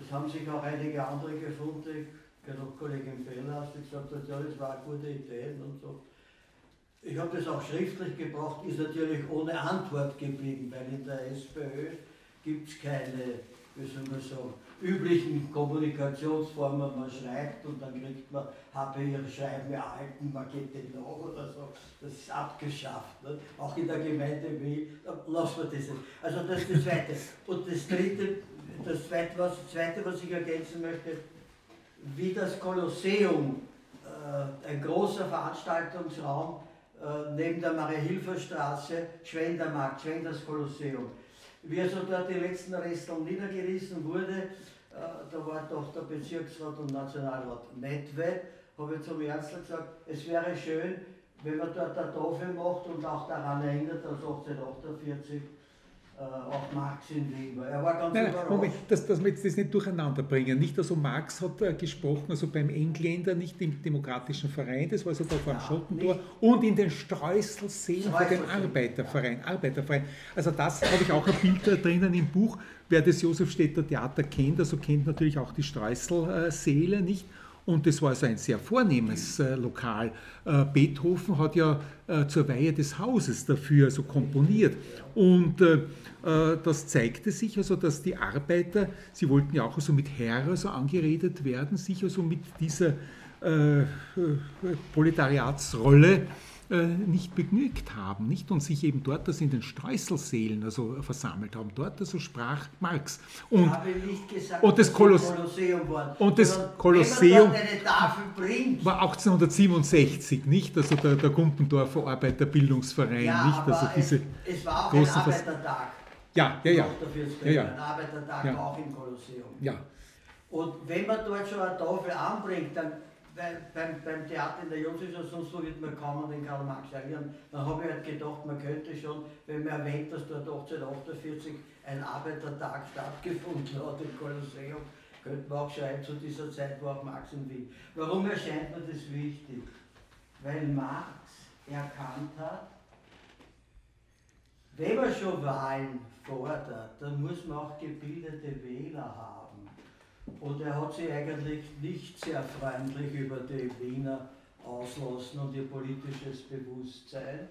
Es haben sich auch einige andere gefunden, ich auch Kollegin Feller, die gesagt hat, ja, das war eine gute Idee und so. Ich habe das auch schriftlich gebracht, ist natürlich ohne Antwort geblieben, weil in der SPÖ gibt es keine, wie soll man sagen, üblichen Kommunikationsformen. Man schreibt und dann kriegt man, habe Ihre Schreiben erhalten, man geht den nach oder so. Das ist abgeschafft. Ne? Auch in der Gemeinde Wien, lassen wir das jetzt. Also das ist das Zweite. Und das Dritte, das Zweite, was, das Zweite, was ich ergänzen möchte, wie das Kolosseum, äh, ein großer Veranstaltungsraum neben der Marie-Hilfer-Straße, Schwendermarkt, Schwenders Kolosseum. Wie also dort die letzten Resteln niedergerissen wurde, äh, da war doch der Bezirksrat und Nationalrat Medved, habe ich zum Ernstler gesagt, es wäre schön, wenn man dort eine Tafel macht und auch daran erinnert, dass 1848 äh, auch Marx in war. Er war ganz Nein, nein. Moment, dass, dass wir jetzt das nicht durcheinander bringen. Nicht, also Marx hat äh, gesprochen, also beim Engländer, nicht im Demokratischen Verein, das war also da vor dem Ja, Schottentor, nicht. und in den Streuselseen vor dem Arbeiterverein. Arbeiterverein. Also das habe ich auch ein Bild da drinnen im Buch. Wer das Josefstädter Theater kennt, also kennt natürlich auch die Streusel-Säle, nicht? Und das war also ein sehr vornehmes äh, Lokal. Äh, Beethoven hat ja äh, zur Weihe des Hauses dafür so komponiert. Und äh, äh, das zeigte sich also, dass die Arbeiter, sie wollten ja auch also mit Herr so angeredet werden, sich also mit dieser äh, äh, Proletariatsrolle äh, nicht begnügt haben, nicht? Und sich eben dort, das in den Streuselsälen also versammelt haben. Dort also sprach Marx. Und gesagt, und das Koloss- und das Kolosseum- bringt, war 1867, nicht? Also der, der Gumpendorfer Arbeiterbildungsverein, ja, nicht? Also diese, es, es war auch ein Arbeitertag. ja, ja, ja, Nach der 40er Ja, ja. Ein Arbeitertag Ja. auch im Kolosseum. ja. Und wenn man dort schon eine Tafel anbringt, dann weil beim, beim Theater in der Josefstadt, sonst wo wird man kaum an den Karl Marx erinnern, dann habe ich halt gedacht, man könnte schon, wenn man erwähnt, dass dort 1848 ein Arbeitertag stattgefunden hat im Kolosseum, könnte man auch schreiben zu dieser Zeit, wo auch Marx in Wien. Warum erscheint mir das wichtig? Weil Marx erkannt hat, wenn man schon Wahlen fordert, dann muss man auch gebildete Wähler haben. Und er hat sich eigentlich nicht sehr freundlich über die Wiener auslassen und ihr politisches Bewusstsein.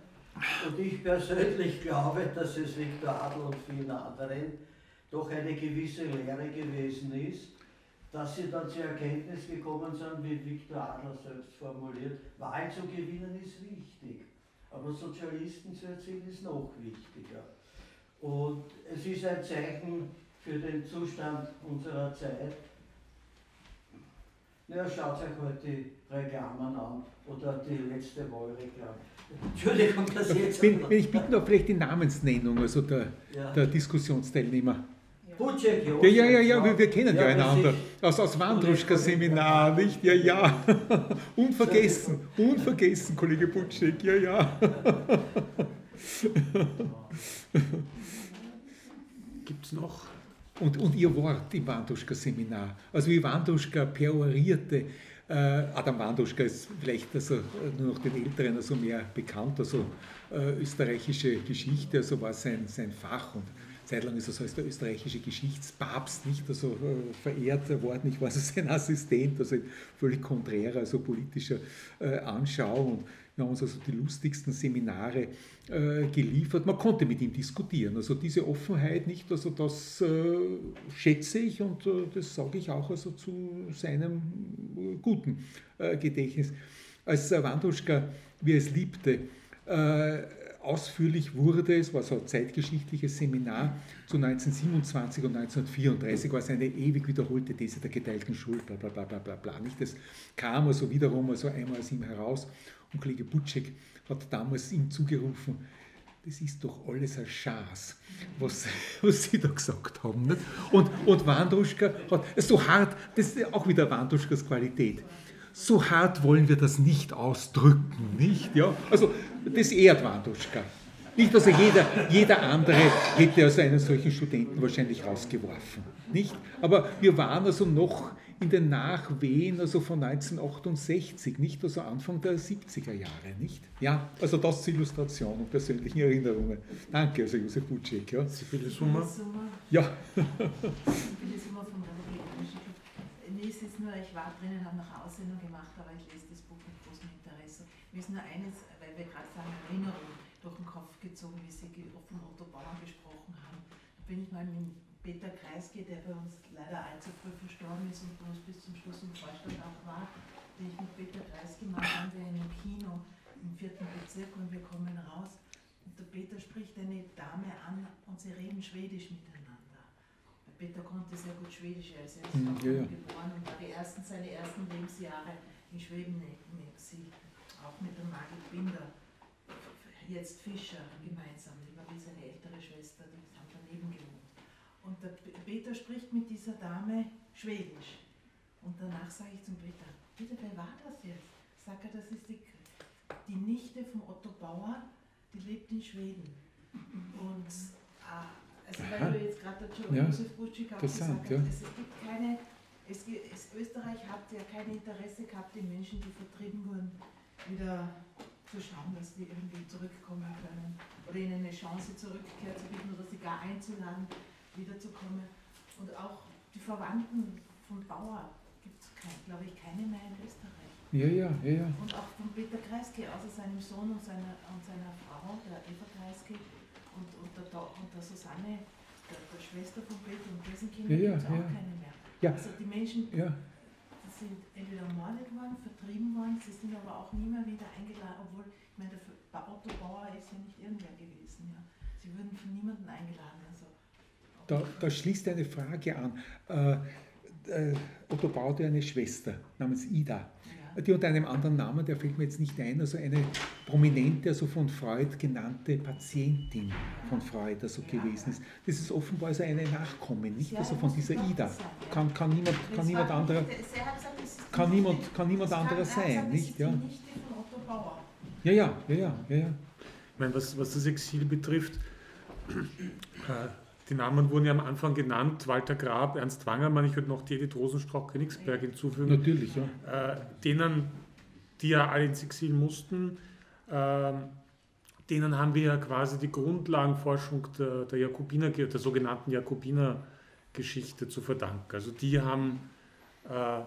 Und ich persönlich glaube, dass es Viktor Adler und vielen anderen doch eine gewisse Lehre gewesen ist, dass sie dann zur Erkenntnis gekommen sind, wie Viktor Adler selbst formuliert, Wahlen zu gewinnen ist wichtig, aber Sozialisten zu erzielen ist noch wichtiger. Und es ist ein Zeichen für den Zustand unserer Zeit. Ja, schaut euch heute die Reklamen an oder die letzte Wahlreklame. Entschuldigung, dass ich jetzt. Wenn, wenn ich bitte noch vielleicht die Namensnennung, also der, Ja. der Diskussionsteilnehmer. Butschek, Ja, ja, ja, ja, wir, wir kennen ja, wir einander. Aus, aus Wandruschka-Seminar, nicht? Ja, ja. Unvergessen, unvergessen, Kollege Butschek, ja, ja. Gibt es noch? Und, und ihr Wort im Wanduschka-Seminar. Also wie Wanduschka perorierte, äh, Adam Wanduschka ist vielleicht also nur noch den Älteren also mehr bekannt, also äh, österreichische Geschichte, also war sein, sein Fach und zeitlang ist er so als der österreichische Geschichtspapst nicht also äh, verehrt worden. Ich war so sein Assistent, also völlig konträrer, also politischer äh, Anschauung. Wir haben uns also die lustigsten Seminare äh, geliefert. Man konnte mit ihm diskutieren. Also diese Offenheit nicht, also das äh, schätze ich und äh, das sage ich auch also zu seinem äh, guten äh, Gedächtnis. Als Wanduschka, wie er es liebte, äh, ausführlich wurde, es war so ein zeitgeschichtliches Seminar zu 1927 und 1934, war es eine ewig wiederholte These der geteilten Schuld, bla bla bla bla bla. Nicht? Das kam also wiederum also einmal aus ihm heraus und Kollege Butschek hat damals ihm zugerufen, das ist doch alles ein Schaß, was, was Sie da gesagt haben. Nicht? Und, und Wandruschka hat so hart, das ist auch wieder Wandruschkas Qualität. So hart wollen wir das nicht ausdrücken, nicht? Ja? Also das ehrt Wandruschka. Nicht, also jeder, jeder andere hätte also einen solchen Studenten wahrscheinlich rausgeworfen. Nicht? Aber wir waren also noch in den Nachwehen also von 1968, nicht also Anfang der 70er Jahre, nicht? Ja, also das zur Illustration und persönlichen Erinnerungen. Danke, also Josef Butschek. Ja. Sibylle Summer? Ja. Sibylle Summer vom Republikanischen Club. Nee, es ist nur, ich war drinnen, habe noch Aussendung gemacht, aber ich lese das Buch mit großem Interesse. Mir ist nur eines, weil wir gerade sagen, Erinnerung durch den Kopf gezogen, wie Sie von Otto Bauer gesprochen haben. Da bin ich mal mit Peter Kreisky, der bei uns leider allzu früh verstorben ist und bei uns bis zum Schluss im Vorstand auch war, den ich mit Peter Kreisky mal waren wir in einem Kino im vierten Bezirk und wir kommen raus und der Peter spricht eine Dame an und sie reden Schwedisch miteinander. Der Peter konnte sehr gut Schwedisch, er ist erst Mhm, ja, ja. geboren und war die ersten, seine ersten Lebensjahre in Schweden im Exil, auch mit der Margit Binder, jetzt Fischer gemeinsam, die war wie seine ältere Schwester, die haben daneben gewohnt. Und der Peter spricht mit dieser Dame Schwedisch. Und danach sage ich zum Peter, bitte, wer war das jetzt? Sag er, das ist die, die Nichte von Otto Bauer, die lebt in Schweden. Und ah, also Aha. weil du jetzt gerade der Ja, Josef Butschik auch gesagt ja. hast, es gibt keine, es, gibt- es, Österreich hat ja kein Interesse gehabt, die Menschen, die vertrieben wurden, wieder zu schauen, dass die irgendwie zurückkommen können oder ihnen eine Chance zur Rückkehr zu bieten oder sie gar einzuladen, wiederzukommen. Und auch die Verwandten von Bauer gibt es, glaube ich, keine mehr in Österreich. Ja, ja, ja, ja. Und auch von Peter Kreisky, außer seinem Sohn und seiner, und seiner Frau, der Eva Kreisky und, und, der, und der Susanne, der, der Schwester von Peter und dessen Kinder Ja, ja, gibt es auch ja. keine mehr. Ja. Also die Menschen ja. die sind entweder ermordet worden, vertrieben worden, sie sind aber auch nie mehr wieder eingeladen, obwohl, ich meine, der Otto Bauer ist ja nicht irgendwer gewesen. Ja. Sie würden von niemandem eingeladen. Also, Da, da schließt eine Frage an. Äh, äh, Otto Bauer hatte eine Schwester namens Ida, ja. die unter einem anderen Namen, der fällt mir jetzt nicht ein, also eine prominente, also von Freud genannte Patientin von Freud also Ja. gewesen ist. Das ist offenbar also eine Nachkommen, nicht Ja, also von dieser Ida. Kann, kann niemand, kann niemand anderer, er kann niemand, kann niemand anderer er sein, nicht? ist Ja, Die Nichte von Otto Bauer. ja, ja, ja, ja, ja. ja. Ich meine, was, was das Exil betrifft, äh, die Namen wurden ja am Anfang genannt, Walter Grab, Ernst Wangermann, ich würde noch die Edith Rosenstrauch Königsberg hinzufügen, Natürlich, ja. äh, denen, die ja alle ins Exil mussten, ähm, denen haben wir ja quasi die Grundlagenforschung der, der Jakobiner, der sogenannten Jakobinergeschichte zu verdanken. Also die haben äh,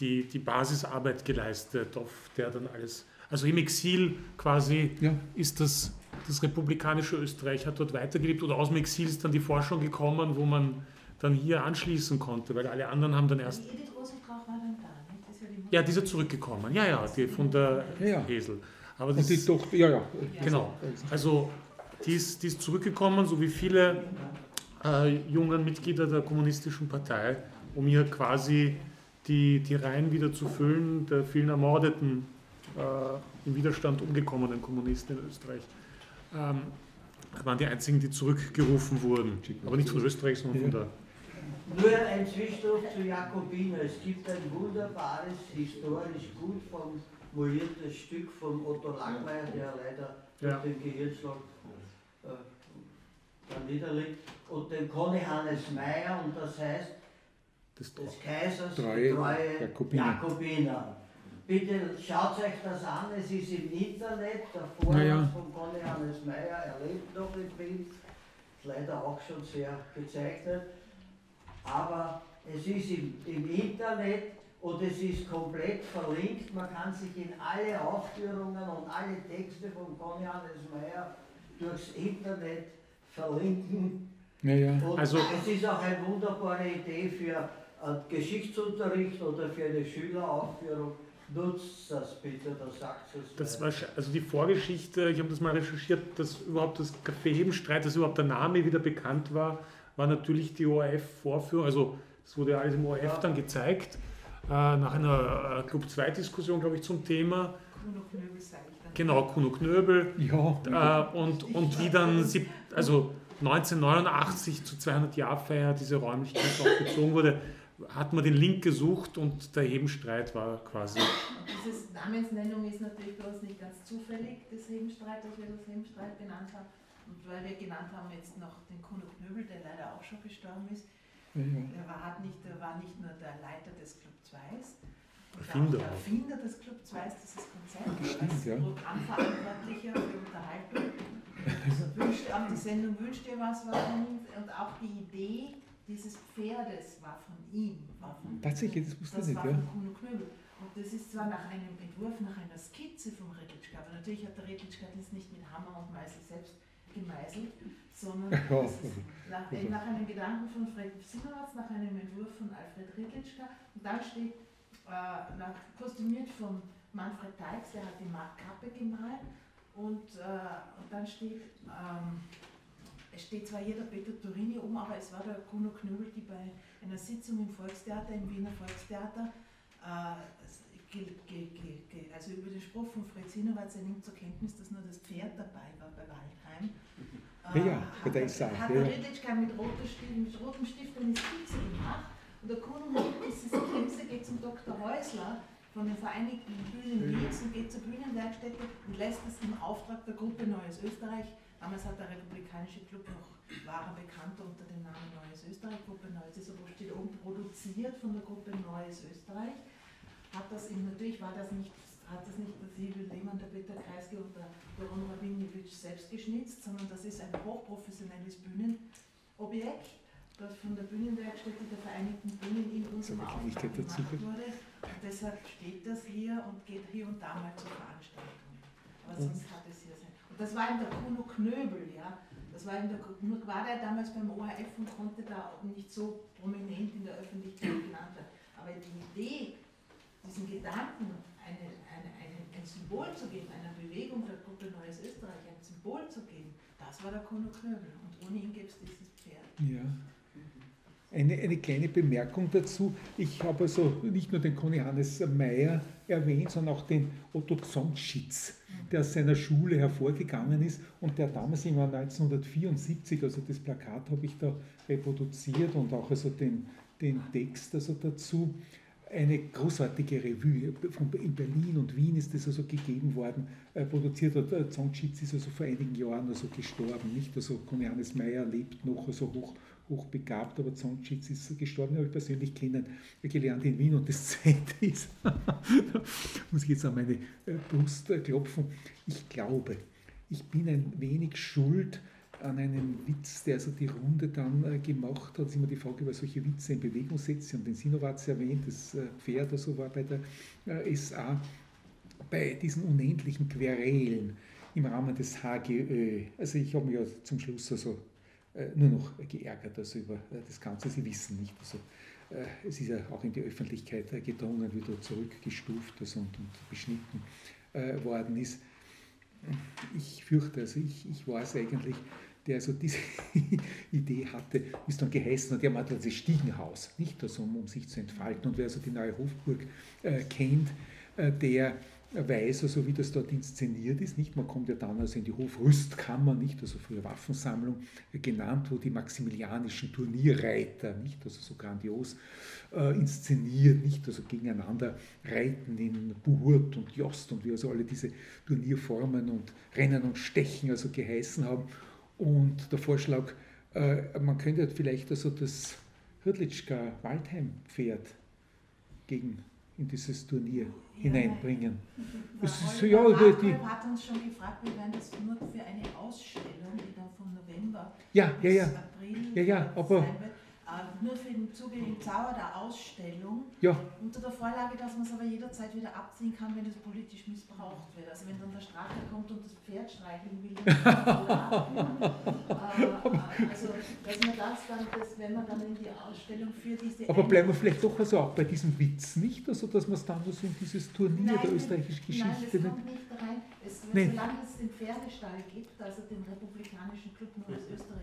die, die Basisarbeit geleistet, auf der dann alles, also im Exil quasi ja. ist das, das republikanische Österreich hat dort weitergelebt oder aus dem Exil ist dann die Forschung gekommen, wo man dann hier anschließen konnte, weil alle anderen haben dann erst, Die Edith Rosenstrauch war dann da, nicht? Ist ja, die Mutter. ja, die ist ja zurückgekommen, ja, ja, die von der Ja, ja. Hesel. Aber das Und die ist, Tochter, ja, ja. genau, also die ist, die ist zurückgekommen, so wie viele äh, jungen Mitglieder der kommunistischen Partei, um hier quasi die, die Reihen wieder zu füllen der vielen ermordeten, im Widerstand umgekommenen Kommunisten in Österreich. Ähm, das waren die einzigen, die zurückgerufen wurden. Aber nicht von Österreich, sondern von der. Nur ein Zwischenruf zu Jakobiner. Es gibt ein wunderbares, historisch gut formuliertes Stück von Otto Lackmeier, der leider durch den Gehirnschlag äh, niederliegt, und dem Conny Hannes Meyer, und das heißt, des, des Kaisers treue Jakobiner. Jakobiner. Bitte schaut euch das an, es ist im Internet, der Vorwort ja. von Conny Hannes Meyer, er lebt noch in Wien, leider auch schon sehr gezeichnet, aber es ist im, im Internet und es ist komplett verlinkt. Man kann sich in alle Aufführungen und alle Texte von Conny Hannes Meyer durchs Internet verlinken. Ja, ja. Und also, es ist auch eine wunderbare Idee für einen Geschichtsunterricht oder für eine Schüleraufführung. Nutzt das bitte, da sagt es. Das war also die Vorgeschichte, ich habe das mal recherchiert, dass überhaupt das Café Hebenstreit, dass überhaupt der Name wieder bekannt war, war natürlich die ORF-Vorführung. Also es wurde alles im ORF ja. dann gezeigt, äh, nach einer äh, Club 2-Diskussion, glaube ich, zum Thema. Kuno Knöbel sage ich dann. Genau, Kuno Knöbel. Ja. Äh, und, und wie dann, sie, also 1989 zu 200 Jahr Feier diese Räumlichkeit auch bezogen wurde, hat man den Link gesucht und der Hebenstreit war quasi. Diese Namensnennung ist natürlich uns nicht ganz zufällig, das Hebenstreit, dass wir das Hebenstreit benannt haben. Und weil wir genannt haben jetzt noch den Kuno Knöbel, der leider auch schon gestorben ist. Ja. Er, war, hat nicht, er war nicht nur der Leiter des Club 2s, Erfinder. Der Erfinder des Club 2 ist dieses Konzept, als ja. Programmverantwortlicher für Unterhaltung. Also wünscht, auch die Sendung Wünscht dir was war und auch die Idee dieses Pferdes war von ihm. War von Tatsächlich, das wusste ich nicht, ja. Von Kuno Knöbel. Und das ist zwar nach einem Entwurf, nach einer Skizze vom Redlitschka, aber natürlich hat der Redlitschka das nicht mit Hammer und Meißel selbst gemeißelt, sondern ja, nach, also. nach, einem Gedanken von Fred Simmerwatz, nach einem Entwurf von Alfred Redlitschka. Und dann steht, äh, nach, kostümiert von Manfred Teix, der hat die Markkappe gemalt. Und, äh, und dann steht, ähm, es steht zwar hier der Peter Turini oben, aber es war der Kuno Knöbel, die bei einer Sitzung im Volkstheater, im Wiener Volkstheater, äh, also über den Spruch von Fritz Hinowatz, er nimmt zur Kenntnis, dass nur das Pferd dabei war bei Waldheim. Ja, ja, bei der Hat, hat der Riedlichka mit, mit rotem Stift eine Skizze gemacht und der Kuno nimmt diese Skizze, geht zum Dr. Häusler von den Vereinigten Bühnen Leeds und geht zur Bühnenwerkstätte und lässt es im Auftrag der Gruppe Neues Österreich Damals hat der Republikanische Club noch, war bekannt unter dem Namen Neues Österreich, Gruppe Neues ist, aber steht oben produziert von der Gruppe Neues Österreich. Hat das eben, natürlich war das nicht, hat das nicht der Silvio Lehmann, der Peter Kreisky und der Ron Rabinowitsch selbst geschnitzt, sondern das ist ein hochprofessionelles Bühnenobjekt, das von der Bühnenwerkstätte der Vereinigten Bühnen in unserem Auftrag gemacht wurde. Und deshalb steht das hier und geht hier und da mal zur Veranstaltung. Aber sonst hat es hier sein. Das war eben der Kuno Knöbel, ja. Das war eben der, nur war der damals beim ORF und konnte da auch nicht so prominent in der Öffentlichkeit genannt werden. Aber die Idee, diesen Gedanken, eine, eine, eine, ein Symbol zu geben, einer Bewegung der Gruppe Neues Österreich, ein Symbol zu geben, das war der Kuno Knöbel. Und ohne ihn gäbe es dieses Pferd. Ja. Eine, eine kleine Bemerkung dazu. Ich habe also nicht nur den Conny Hannes Meyer erwähnt, sondern auch den Otto Xonschitz, der aus seiner Schule hervorgegangen ist und der damals im Jahr 1974, also das Plakat habe ich da reproduziert und auch also den, den Text also dazu, eine großartige Revue. In Berlin und Wien ist das also gegeben worden, äh, produziert hat. Äh, Zongschitz ist also vor einigen Jahren also gestorben, nicht? Also Hannes Meyer lebt noch, also hoch hochbegabt, aber Zonschitz ist gestorben, habe ich persönlich kennengelernt in Wien und das Zweite ist, muss ich jetzt an meine äh, Brust äh, klopfen, ich glaube, ich bin ein wenig schuld an einem Witz, der also die Runde dann äh, gemacht hat. Es ist immer die Frage, über solche Witze in Bewegung setze. Und den Sinowatz erwähnt, das Pferd also war bei der SA, bei diesen unendlichen Querelen im Rahmen des HGÖ. Also ich habe mich ja zum Schluss also äh, nur noch geärgert also über äh, das Ganze. Sie wissen nicht, also, äh, es ist ja auch in die Öffentlichkeit gedrungen, wieder zurückgestuft also und, und beschnitten worden ist. Ich fürchte, also ich, ich war es eigentlich, der also diese Idee hatte, es dann geheißen ja, man hat das Stiegenhaus, nicht also, um, um sich zu entfalten. Und wer also die neue Hofburg äh, kennt, äh, der weiß, also wie das dort inszeniert ist. Nicht? Man kommt ja dann also in die Hofrüstkammer, nicht? also früher Waffensammlung genannt, wo die maximilianischen Turnierreiter, nicht? also so grandios äh, inszeniert, nicht? also gegeneinander reiten in Buhurt und Jost und wie also alle diese Turnierformen und Rennen und Stechen also geheißen haben. Und der Vorschlag, äh, man könnte vielleicht also das Hrdlitschka-Waldheim-Pferd gegen in dieses Turnier hineinbringen. Es ist so, ja, über die hat uns schon gefragt, wir werden das nur für eine Ausstellung, die dann von November ja, bis ja, ja. April ja, ja, aber, sein wird, nur für den Zuge im Zauber der Ausstellung, ja. unter der Vorlage, dass man es aber jederzeit wieder abziehen kann, wenn es politisch missbraucht wird. Also wenn dann der Strache kommt und das Pferd streicheln will, dann äh, also dass man das dann, das, wenn man dann in die Ausstellung für diese... Aber bleiben wir vielleicht doch also auch bei diesem Witz, nicht? Also dass man es dann so in dieses Turnier nein, der österreichischen Geschichte... Nein, das kommt nicht rein. Es, Solange es den Pferdestall gibt, also den republikanischen Club nur aus Österreich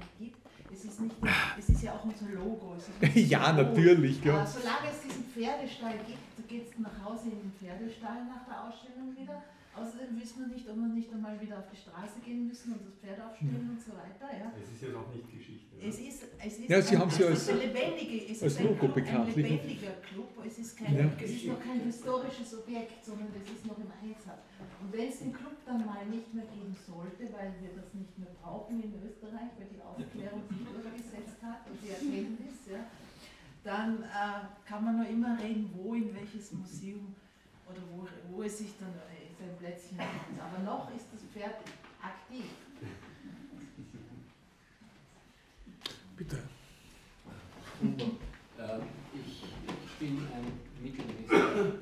es ist, nicht, es ist ja auch unser Logo. ja, Logo. natürlich. Ja. Solange es diesen Pferdestall gibt, geht es nach Hause in den Pferdestall nach der Ausstellung wieder. Außerdem wissen wir nicht, ob wir nicht einmal wieder auf die Straße gehen müssen und das Pferd aufstellen und so weiter. Ja. Es ist ja noch nicht Geschichte. Es ist, es ist ja, Sie ein, haben sie als, lebendige, es als ist Logo ein, bekannt. ein lebendiger Club. Es ist, kein, ja. es ist noch kein historisches Objekt, sondern es ist noch im Einsatz. Und wenn es den Club dann mal nicht mehr geben sollte, weil wir das nicht mehr brauchen in Österreich, weil die Aufklärung sich durchgesetzt hat und die Erkenntnis, ja, dann äh, kann man nur immer reden, wo, in welches Museum oder wo, wo es sich dann sein Plätzchen findet. Aber noch ist das Pferd aktiv. Bitte. Äh, ich, ich bin ein mittelmäßig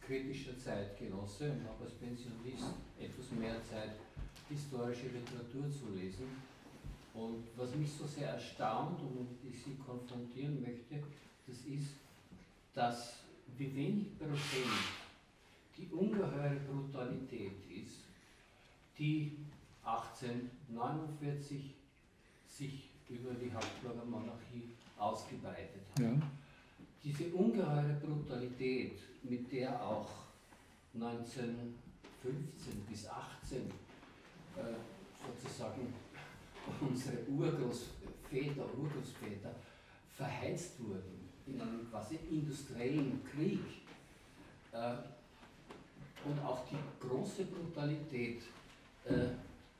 kritischer Zeitgenosse und habe als Pensionist etwas mehr Zeit, historische Literatur zu lesen. Und was mich so sehr erstaunt und womit ich Sie konfrontieren möchte, das ist, dass wie wenig präsent die ungeheure Brutalität ist, die 1849 sich über die Habsburger Monarchie ausgebreitet hat. Ja. Diese ungeheure Brutalität, mit der auch 1915 bis 18 äh, sozusagen unsere Urgroßväter, Urgroßväter verheizt wurden in einem quasi industriellen Krieg, äh, und auch die große Brutalität äh,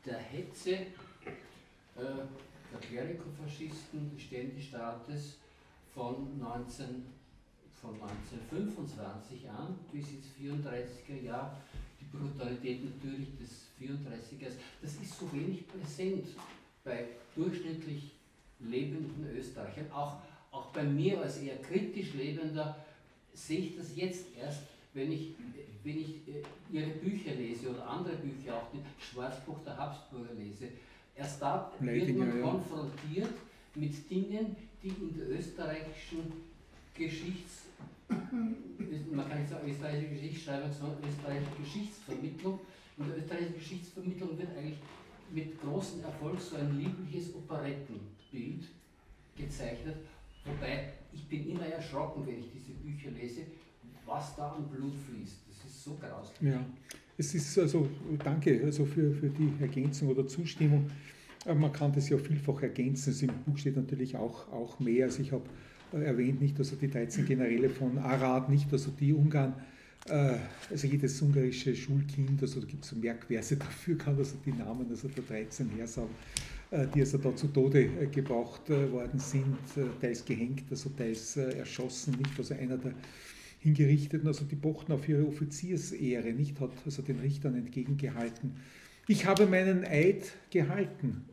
der Hetze äh, der Klerikofaschisten des Ständestaates von, 19, von 1925 an bis ins 34er Jahr, die Brutalität natürlich des 34ers, das ist so wenig präsent bei durchschnittlich lebenden Österreichern. Auch, auch bei mir als eher kritisch Lebender sehe ich das jetzt erst, wenn ich wenn ich Ihre Bücher lese oder andere Bücher, auch das Schwarzbuch der Habsburger lese, erst da wird man konfrontiert mit Dingen, die in der österreichischen Geschichts... man kann nicht sagen österreichische Geschichtsschreibung, sondern österreichische Geschichtsvermittlung. In der österreichischen Geschichtsvermittlung wird eigentlich mit großem Erfolg so ein liebliches Operettenbild gezeichnet, wobei ich bin immer erschrocken, wenn ich diese Bücher lese, was da an Blut fließt so grauslich. Ja, es ist also, danke also für, für die Ergänzung oder Zustimmung. Äh, man kann das ja vielfach ergänzen. Also Im Buch steht natürlich auch, auch mehr. Also ich habe äh, erwähnt nicht, also die 13 Generäle von Arad, nicht, also die Ungarn, äh, also jedes ungarische Schulkind, also da gibt es so Merkverse dafür, kann also die Namen also der 13 hersagen, die also da zu Tode gebracht worden sind, teils gehängt, also teils erschossen, nicht, also einer der Hingerichteten, also die pochten auf ihre Offiziersehre, nicht, hat also den Richtern entgegengehalten. Ich habe meinen Eid gehalten.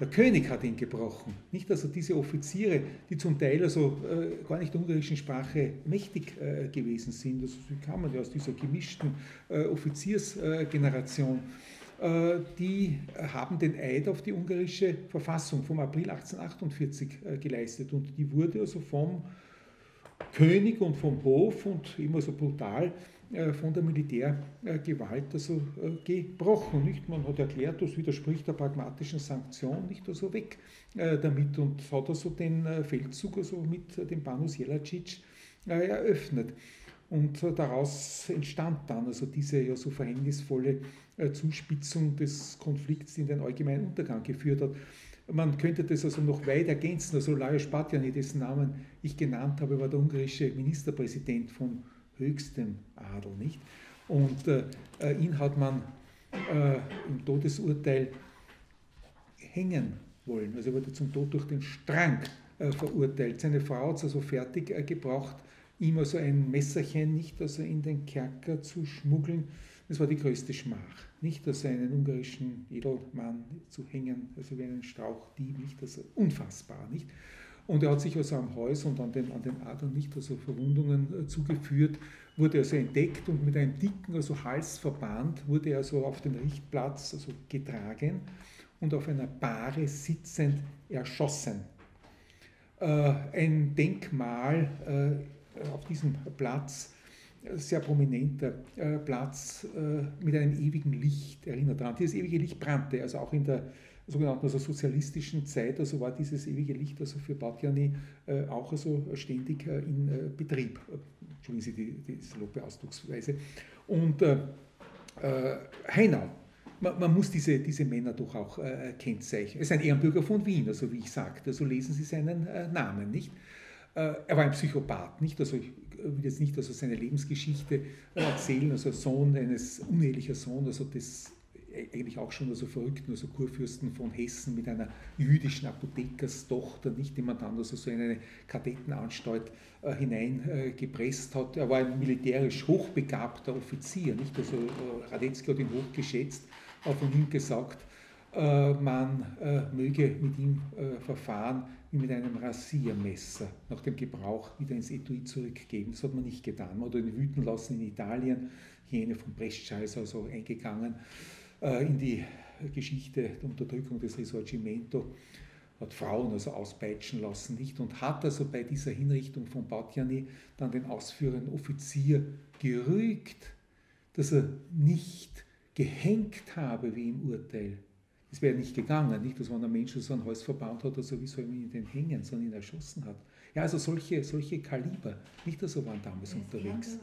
Der König hat ihn gebrochen. Nicht also diese Offiziere, die zum Teil also äh, gar nicht der ungarischen Sprache mächtig äh, gewesen sind. Also sie kamen ja aus dieser gemischten äh, Offiziersgeneration. Äh, die haben den Eid auf die ungarische Verfassung vom April 1848 äh, geleistet und die wurde also vom König und vom Hof und immer so brutal äh, von der Militärgewalt also äh, gebrochen. Nicht? Man hat erklärt, das widerspricht der pragmatischen Sanktion, nicht also weg äh, damit und hat also den Feldzug also mit dem Banus Jelacic eröffnet. Und daraus entstand dann also diese ja so verhängnisvolle Zuspitzung des Konflikts, die in den allgemeinen Untergang geführt hat. Man könnte das also noch weit ergänzen. Also Lajos Batjani, dessen Namen ich genannt habe, war der ungarische Ministerpräsident von höchstem Adel, nicht? Und äh, ihn hat man äh, im Todesurteil hängen wollen. Also er wurde zum Tod durch den Strang äh, verurteilt. Seine Frau hat es also fertig äh, gebracht, ihm also ein Messerchen nicht also in den Kerker zu schmuggeln. Das war die größte Schmach. Nicht, dass einen ungarischen Edelmann zu hängen, also wie einen Strauchdieb, nicht, also unfassbar, nicht. Und er hat sich also am Hals und an den, an den Adern nicht also Verwundungen äh, zugeführt, wurde also entdeckt und mit einem dicken also Halsverband wurde er also auf den Richtplatz also getragen und auf einer Bahre sitzend erschossen. Äh, ein Denkmal äh, auf diesem Platz sehr prominenter äh, Platz äh, mit einem ewigen Licht erinnert daran. Dieses ewige Licht brannte, also auch in der sogenannten also sozialistischen Zeit, also war dieses ewige Licht also für Badjani äh, auch also ständig in Betrieb. Entschuldigen Sie die, die saloppe Ausdrucksweise. Und Heinau, man, man, muss diese, diese Männer doch auch äh, kennzeichnen. Er ist ein Ehrenbürger von Wien, also wie ich sagte, so lesen Sie seinen äh, Namen, nicht? Äh, er war ein Psychopath, nicht? Also ich will jetzt nicht also seine Lebensgeschichte erzählen, also Sohn eines unehelicher Sohn, also des eigentlich auch schon also verrückten, also Kurfürsten von Hessen mit einer jüdischen Apothekerstochter, nicht, die man dann also so in eine Kadettenanstalt äh, hineingepresst äh, hat. Er war ein militärisch hochbegabter Offizier, nicht, also äh, Radetzky hat ihn hochgeschätzt, auch von ihm gesagt, man äh, möge mit ihm äh, verfahren wie mit einem Rasiermesser nach dem Gebrauch wieder ins Etui zurückgeben. Das hat man nicht getan. Man hat ihn wüten lassen in Italien, Hyäne von Brescia ist also eingegangen in die Geschichte der Unterdrückung des Risorgimento, hat Frauen also auspeitschen lassen, nicht? Und hat also bei dieser Hinrichtung von Batjani dann den ausführenden Offizier gerügt, dass er nicht gehängt habe wie im Urteil, es wäre nicht gegangen, nicht, dass man ein Mensch so ein Hals verbaut hat, wie soll man ihn denn hängen, sondern ihn erschossen hat. Ja, also solche, solche Kaliber, nicht also waren damals unterwegs.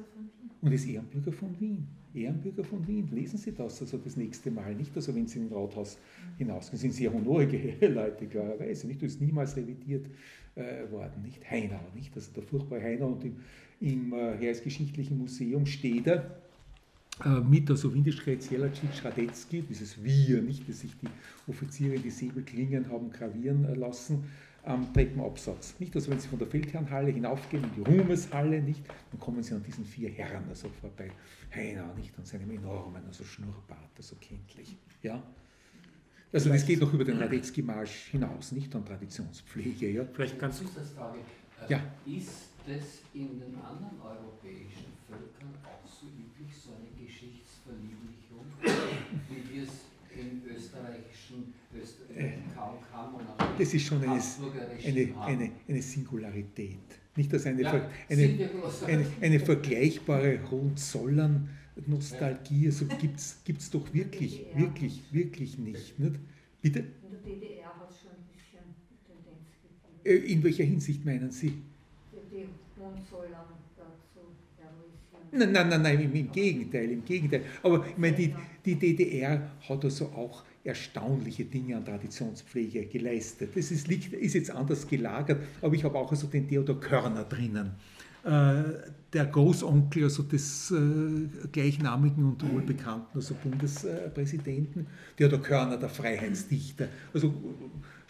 Und ist Ehrenbürger von Wien. Ehrenbürger von Wien. Lesen Sie das also das nächste Mal, nicht also wenn Sie in den Rathaus hinausgehen. sind sehr honorige Leute, klarerweise. Nicht? Das ist niemals revidiert äh, worden. Nicht Heinau, nicht? Also der furchtbare Heinau und im, im äh, Heeresgeschichtlichen Museum steht er äh, mit also Windischkeit Jelacic Radetzky, dieses Wir, nicht, dass sich die Offiziere in die Säbelklingen haben gravieren äh, lassen, am Treppenabsatz. Nicht, also wenn Sie von der Feldherrnhalle hinaufgehen in die Ruhmeshalle, nicht, dann kommen Sie an diesen vier Herren also vorbei. Heiner, nicht, an seinem enormen, also Schnurrbart, also kenntlich. Ja? Also das geht noch über den Radetzky-Marsch hinaus, nicht an Traditionspflege. Ja? Vielleicht ganz... Ist das Frage, ja. ist das in den anderen europäischen Völkern auch so üblich, Geschichtsverlieblichung, wie wir es im österreichischen österreichischen kaum haben und auch Das ist schon eine, eine, eine, eine Singularität. Nicht, dass eine, ja, eine, eine, eine, vergleichbare Hohenzollern-Nostalgie, also gibt es doch wirklich, wirklich, wirklich nicht. nicht? Bitte? In der DDR hat es schon ein bisschen Tendenz gegeben. Äh, in welcher Hinsicht meinen Sie? Die Hohenzollern Nein, nein, nein, nein im, Gegenteil, im Gegenteil. Aber ich meine, die, die DDR hat also auch erstaunliche Dinge an Traditionspflege geleistet. Das ist, ist jetzt anders gelagert, aber ich habe auch also den Theodor Körner drinnen. Äh, der Großonkel also des äh, gleichnamigen und wohlbekannten also Bundespräsidenten, Theodor Körner, der Freiheitsdichter. Also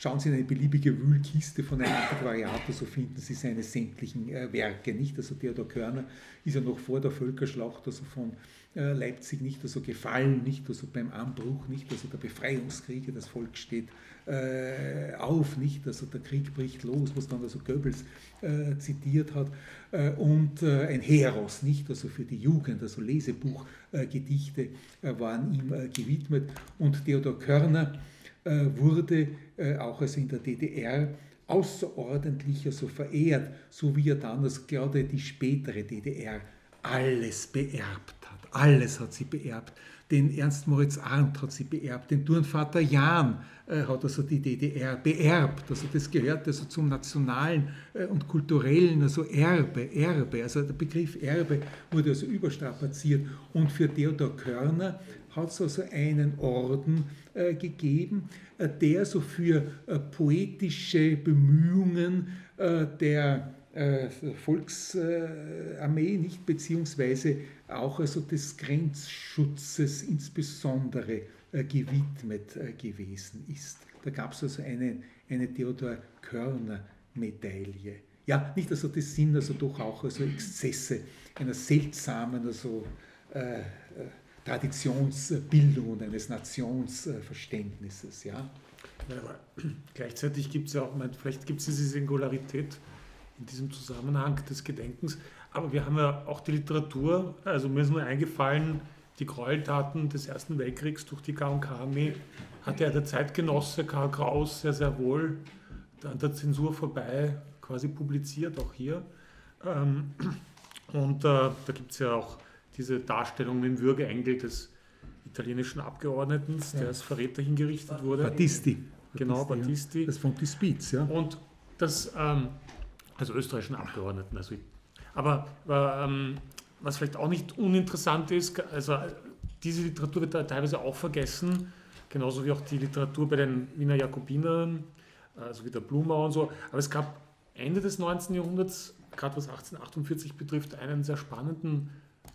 Schauen Sie in eine beliebige Wühlkiste von einem Antiquariat, so finden Sie seine sämtlichen äh, Werke. Nicht? Also Theodor Körner ist ja noch vor der Völkerschlacht also von äh, Leipzig nicht? Also gefallen, nicht? Also beim Anbruch, nicht? Also der Befreiungskriege, das Volk steht äh, auf, nicht? Also der Krieg bricht los, was dann also Goebbels äh, zitiert hat. Äh, und äh, ein Heros, nicht? Also für die Jugend, also Lesebuchgedichte waren ihm gewidmet. Und Theodor Körner wurde äh, auch also in der DDR außerordentlich also verehrt, so wie er dann als gerade die spätere DDR alles beerbt hat, alles hat sie beerbt. Den Ernst Moritz Arndt hat sie beerbt, den Turnvater Jahn äh, hat also die DDR beerbt. Also das gehört also zum nationalen äh, und kulturellen, also Erbe, Erbe. Also der Begriff Erbe wurde also überstrapaziert. Und für Theodor Körner hat es also einen Orden äh, gegeben, äh, der so für äh, poetische Bemühungen äh, der Volksarmee nicht, beziehungsweise auch also des Grenzschutzes insbesondere gewidmet gewesen ist. Da gab es also eine, eine Theodor Körner Medaille. Ja, nicht also das sind also doch auch also Exzesse einer seltsamen also, äh, Traditionsbildung und eines Nationsverständnisses. Ja? aber gleichzeitig gibt es ja auch, vielleicht gibt es diese Singularität in diesem Zusammenhang des Gedenkens, aber wir haben ja auch die Literatur, also mir ist nur eingefallen, die Gräueltaten des Ersten Weltkriegs durch die K&K-Armee hat ja der Zeitgenosse Karl Kraus sehr, sehr wohl an der Zensur vorbei quasi publiziert, auch hier. Ähm, und äh, da gibt es ja auch diese Darstellung mit dem Würgeengel des italienischen Abgeordneten, der als Verräter hingerichtet wurde. Battisti. Genau, Battisti. Ja. Das von die Spitz, ja. Und das, ähm, also österreichischen Abgeordneten. Also, aber ähm, was vielleicht auch nicht uninteressant ist, also diese Literatur wird da teilweise auch vergessen, genauso wie auch die Literatur bei den Wiener Jakobinern, also wie der Blumau und so. Aber es gab Ende des 19. Jahrhunderts, gerade was 1848 betrifft, einen sehr spannenden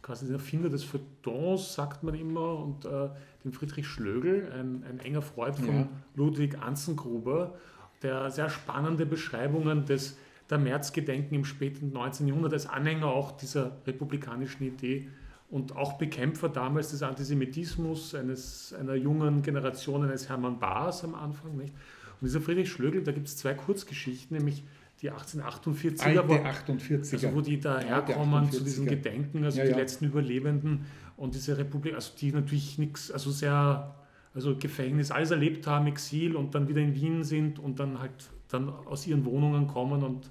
quasi der Erfinder des Feuilletons, sagt man immer, und äh, den Friedrich Schlögel, ein, ein enger Freund von ja. Ludwig Anzengruber, der sehr spannende Beschreibungen des, der Märzgedenken im späten 19. Jahrhundert als Anhänger auch dieser republikanischen Idee und auch Bekämpfer damals des Antisemitismus eines, einer jungen Generation eines Hermann Baas am Anfang. Nicht? Und dieser Friedrich Schlögel, da gibt es zwei Kurzgeschichten, nämlich die 1848er, Alte wo, 48er. Also wo die daherkommen zu diesen Gedenken, also ja, die ja. letzten Überlebenden und diese Republik, also die natürlich nichts, also sehr, also Gefängnis, alles erlebt haben, Exil und dann wieder in Wien sind und dann halt dann aus ihren Wohnungen kommen und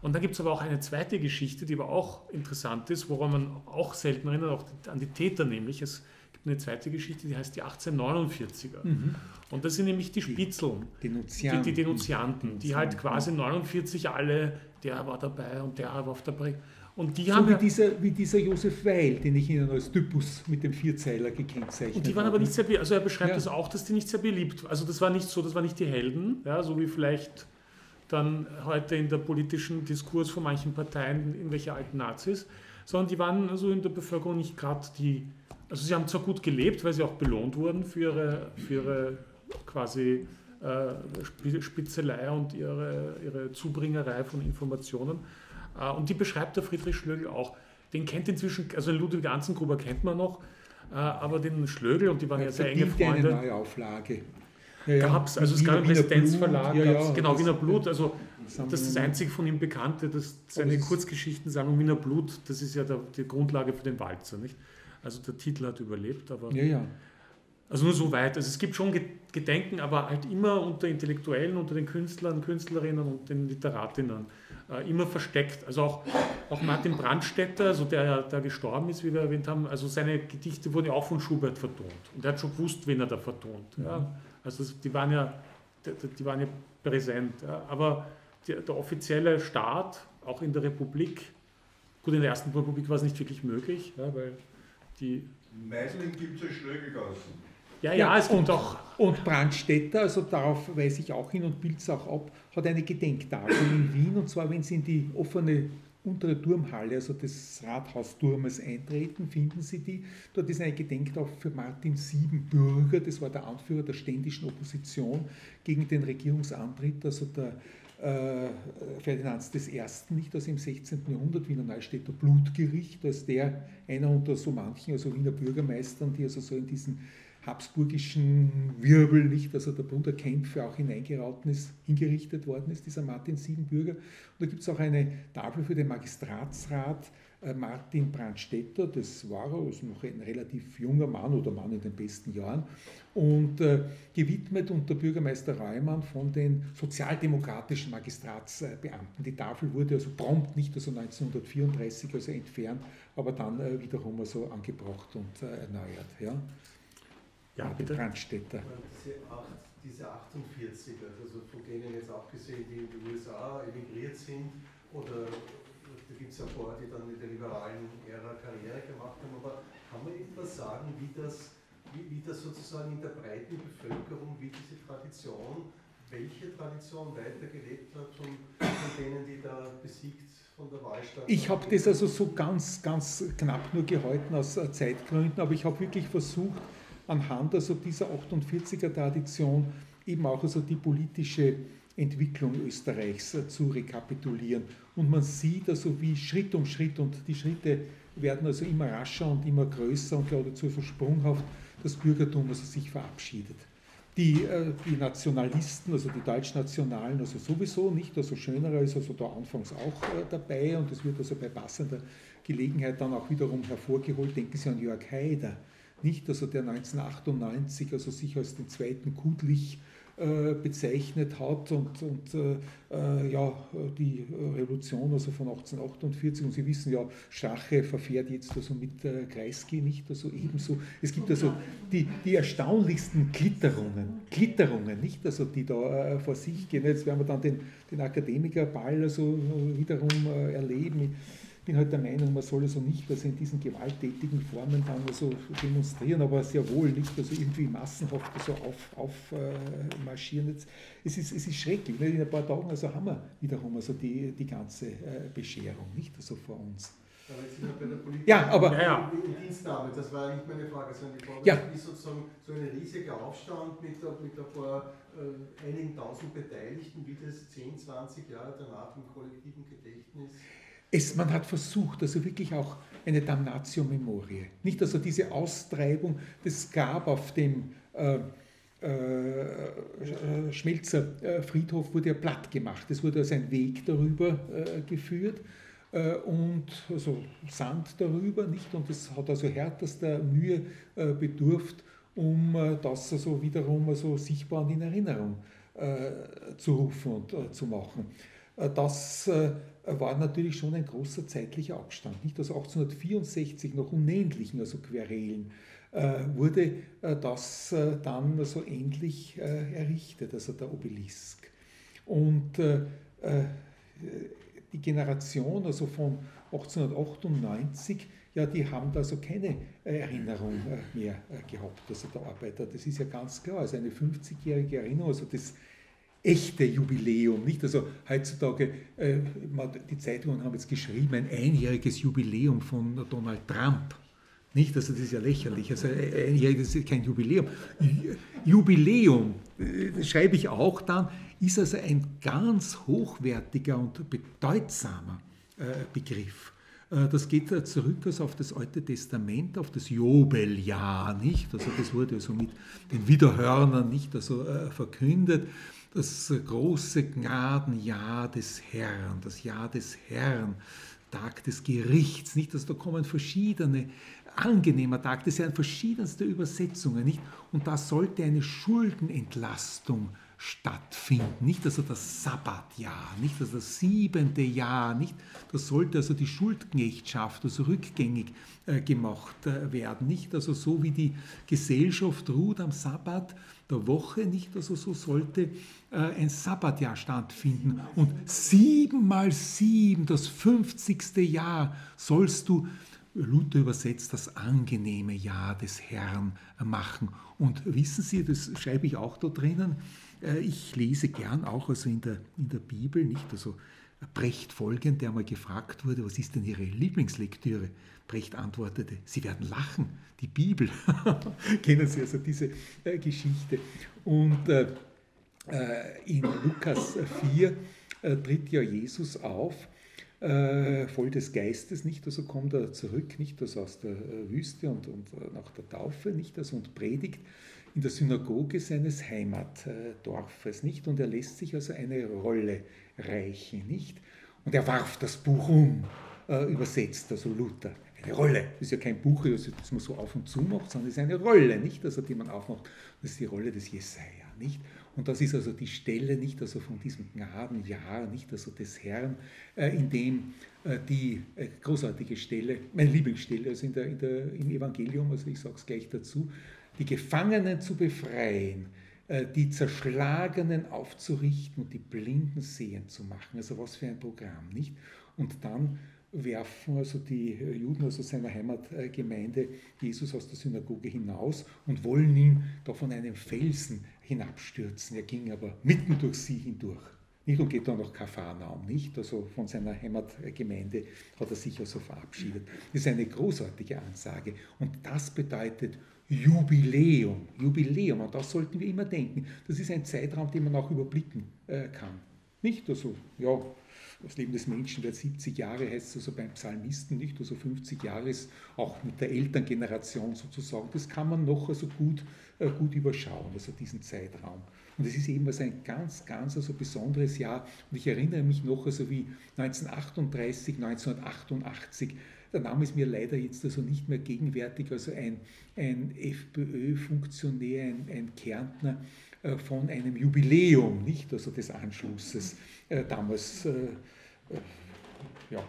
und dann gibt es aber auch eine zweite Geschichte, die aber auch interessant ist, woran man auch selten erinnert, auch an die Täter nämlich. Es eine zweite Geschichte, die heißt die 1849er. Mhm. Und das sind nämlich die Spitzeln, die Denunzianten, die, die, Denunzianten, die halt quasi 49 alle, der war dabei und der war auf der Bring. Und die so haben wie, ja, dieser, wie dieser Josef Weil, den ich Ihnen als Typus mit dem Vierzeiler gekennzeichnet habe. Und die waren aber nicht sehr beliebt, also er beschreibt ja. das auch, dass die nicht sehr beliebt waren. Also das war nicht so, das waren nicht die Helden, ja, so wie vielleicht dann heute in der politischen Diskurs von manchen Parteien irgendwelche alten Nazis, sondern die waren also in der Bevölkerung nicht gerade die, also sie haben zwar gut gelebt, weil sie auch belohnt wurden für ihre, für ihre quasi äh, Spitzelei und ihre, ihre Zubringerei von Informationen. Äh, und die beschreibt der Friedrich Schlögl auch. Den kennt inzwischen, also Ludwig Anzengruber kennt man noch, äh, aber den Schlögl und die waren ja, ja sehr enge Freunde. Eine Neuauflage. Ja, ja. Gab es, also es gab einen Residenzverlag, ja, ja, genau, Wiener Blut, also das ist das einzige von ihm Bekannte, das, seine Kurzgeschichtensammlung Wiener Blut, das ist ja der, die Grundlage für den Walzer, nicht? Also der Titel hat überlebt, aber ja, ja. Also nur so weit. Also es gibt schon Gedenken, aber halt immer unter Intellektuellen, unter den Künstlern, Künstlerinnen und den Literatinnen. Äh, immer versteckt. Also auch, auch Martin Brandstätter, also der, der gestorben ist, wie wir erwähnt haben, also seine Gedichte wurden ja auch von Schubert vertont. Und er hat schon gewusst, wen er da vertont. Mhm. Ja. Also die waren ja, die waren ja präsent. Ja. Aber die, der offizielle Staat, auch in der Republik, gut, in der Ersten Republik war es nicht wirklich möglich, ja, weil die Meisling gibt es ja Schlögegassen. Ja, ja, ja, es und, auch. Und Brandstätter, also darauf weise ich auch hin und bilde es auch ab, hat eine Gedenktafel in Wien und zwar, wenn Sie in die offene untere Turmhalle, also des Rathausturmes eintreten, finden Sie die. Dort ist eine Gedenktafel für Martin Siebenbürger, das war der Anführer der ständischen Opposition gegen den Regierungsantritt, also der äh, Ferdinands I., nicht aus im 16. Jahrhundert, Wiener Neustädter Blutgericht, als der einer unter so manchen, also Wiener Bürgermeistern, die also so in diesen habsburgischen Wirbel, nicht, also der Bruder Kämpfe auch hineingeraten ist, hingerichtet worden ist, dieser Martin Siebenbürger. Und da gibt es auch eine Tafel für den Magistratsrat, äh, Martin Brandstetter, das war er, ist noch ein relativ junger Mann oder Mann in den besten Jahren, und äh, gewidmet unter Bürgermeister Reumann von den sozialdemokratischen Magistratsbeamten. Die Tafel wurde also prompt, nicht also 1934 also entfernt, aber dann äh, wiederum also angebracht und äh, erneuert. Ja, ja bitte. Brandstetter. Diese, diese 48er, also von denen jetzt auch gesehen, die in die USA emigriert sind oder gibt es ja ein die dann in der liberalen Ära Karriere gemacht haben, aber kann man etwas sagen, wie das, wie, wie das sozusagen in der breiten Bevölkerung, wie diese Tradition, welche Tradition weitergelebt hat von, von denen, die da besiegt von der Wahlstadt? Ich habe das also so ganz, ganz knapp nur gehalten aus äh, Zeitgründen, aber ich habe wirklich versucht, anhand also dieser 48er Tradition eben auch also die politische Entwicklung Österreichs äh, zu rekapitulieren. Und man sieht also wie Schritt um Schritt und die Schritte werden also immer rascher und immer größer und geradezu so sprunghaft das Bürgertum also sich verabschiedet. Die, äh, die Nationalisten, also die Deutschnationalen, also sowieso nicht, also Schönerer ist also da anfangs auch äh, dabei und es wird also bei passender Gelegenheit dann auch wiederum hervorgeholt. Denken Sie an Jörg Haider, nicht, also der 1998 also sich als den zweiten Kudlich bezeichnet hat und, und äh, äh, ja, die Revolution also von 1848 und Sie wissen ja, Strache verfährt jetzt also mit äh, Kreisky nicht, also ebenso. Es gibt also die, die erstaunlichsten Klitterungen, Klitterungen, nicht, also die da äh, vor sich gehen. Jetzt werden wir dann den, den Akademikerball also wiederum äh, erleben bin halt der Meinung, man soll also nicht also in diesen gewalttätigen Formen dann also demonstrieren, aber sehr wohl nicht also irgendwie massenhaft so auf, auf äh, es, ist, es ist schrecklich. Nicht? In ein paar Tagen also haben wir wiederum also die, die ganze äh, Bescherung nicht also vor uns. Aber jetzt sind wir bei der Politik ja, aber, ja, ja. Dienstnahme, das war nicht meine Frage, sondern die Frage ja. ist sozusagen so ein riesiger Aufstand mit, mit ein paar äh, einigen tausend Beteiligten, wie das 10, 20 Jahre danach im kollektiven Gedächtnis es, man hat versucht, also wirklich auch eine Damnatio Memoriae. Nicht also diese Austreibung, das gab auf dem äh, äh, Schmelzer äh, Friedhof, wurde ja platt gemacht. Es wurde also ein Weg darüber äh, geführt äh, und also Sand darüber, nicht? Und es hat also härtester Mühe äh, bedurft, um das also wiederum also sichtbar und in Erinnerung zu rufen und zu machen. Das war natürlich schon ein großer zeitlicher Abstand. Nicht? Also 1864 nach unendlichen also Querelen äh, wurde äh, das äh, dann so endlich äh, errichtet, also der Obelisk. Und die Generation also von 1898, ja, die haben da so keine Erinnerung mehr gehabt, also der Arbeiter. Das ist ja ganz klar, also eine 50-jährige Erinnerung, also das echte Jubiläum, nicht? Also heutzutage, äh, die Zeitungen haben jetzt geschrieben, ein einjähriges Jubiläum von Donald Trump. Nicht? Also das ist ja lächerlich. Also einjähriges ist kein Jubiläum. Jubiläum, äh, das schreibe ich auch dann, ist also ein ganz hochwertiger und bedeutsamer äh, Begriff. Äh, das geht zurück also auf das Alte Testament, auf das Jobeljahr, nicht? Also das wurde also mit den Wiederhörnern nicht also verkündet das große Gnadenjahr des Herrn, das Jahr des Herrn, Tag des Gerichts, nicht? Also da kommen verschiedene, angenehmer Tag, das sind verschiedenste Übersetzungen, nicht? Und da sollte eine Schuldenentlastung stattfinden. Nicht also das Sabbatjahr, nicht also das siebente Jahr, nicht. Das sollte also die Schuldknechtschaft also rückgängig äh, gemacht äh, werden. Nicht also so wie die Gesellschaft ruht am Sabbat der Woche, nicht also so sollte äh, ein Sabbatjahr stattfinden. Und sieben mal sieben, das 50. Jahr, sollst du Luther übersetzt das angenehme Jahr des Herrn machen. Und wissen Sie, das schreibe ich auch da drinnen, äh, ich lese gern auch also in der, in der Bibel, nicht? Also Brecht folgend, der mal gefragt wurde, was ist denn Ihre Lieblingslektüre? Brecht antwortete, Sie werden lachen, die Bibel. Kennen Sie also diese äh, Geschichte. Und äh, äh in Lukas 4 äh, tritt ja Jesus auf äh, voll des Geistes, nicht? Also kommt er zurück, nicht? Also aus der äh, Wüste und, und äh, nach der Taufe, nicht? Also und predigt in der Synagoge seines Heimatdorfes, nicht? Und er lässt sich also eine Rolle reichen, nicht? Und er warf das Buch um, äh, übersetzt, also Luther. Eine Rolle. Das ist ja kein Buch, das man so auf und zu macht, sondern es ist eine Rolle, nicht? Also die man aufmacht. Das ist die Rolle des Jesaja, nicht? Und das ist also die Stelle, nicht also von diesem Gnadenjahr, nicht also des Herrn, äh, in dem äh, die äh, großartige Stelle, meine Lieblingsstelle, also in der, in der, im Evangelium, also ich sage es gleich dazu, die Gefangenen zu befreien, die Zerschlagenen aufzurichten und die Blinden sehen zu machen. Also was für ein Programm, nicht? Und dann werfen also die Juden aus seiner Heimatgemeinde Jesus aus der Synagoge hinaus und wollen ihn da von einem Felsen hinabstürzen. Er ging aber mitten durch sie hindurch. Nicht und geht dann nach Kafarnaum, nicht? Also von seiner Heimatgemeinde hat er sich also verabschiedet. Das ist eine großartige Ansage. Und das bedeutet Jubiläum. Jubiläum, an das sollten wir immer denken. Das ist ein Zeitraum, den man auch überblicken äh, kann. Nicht? Also, ja, das Leben des Menschen wird 70 Jahre, heißt es also beim Psalmisten nicht, also 50 Jahre ist auch mit der Elterngeneration sozusagen. Das kann man noch also gut äh, gut überschauen, also diesen Zeitraum. Und es ist eben also ein ganz, ganz also besonderes Jahr. Und ich erinnere mich noch, also wie 1938, 1988, der Name ist mir leider jetzt also nicht mehr gegenwärtig, also ein, ein FPÖ-Funktionär, ein, ein Kärntner, von einem Jubiläum, nicht also des Anschlusses, äh, damals ja,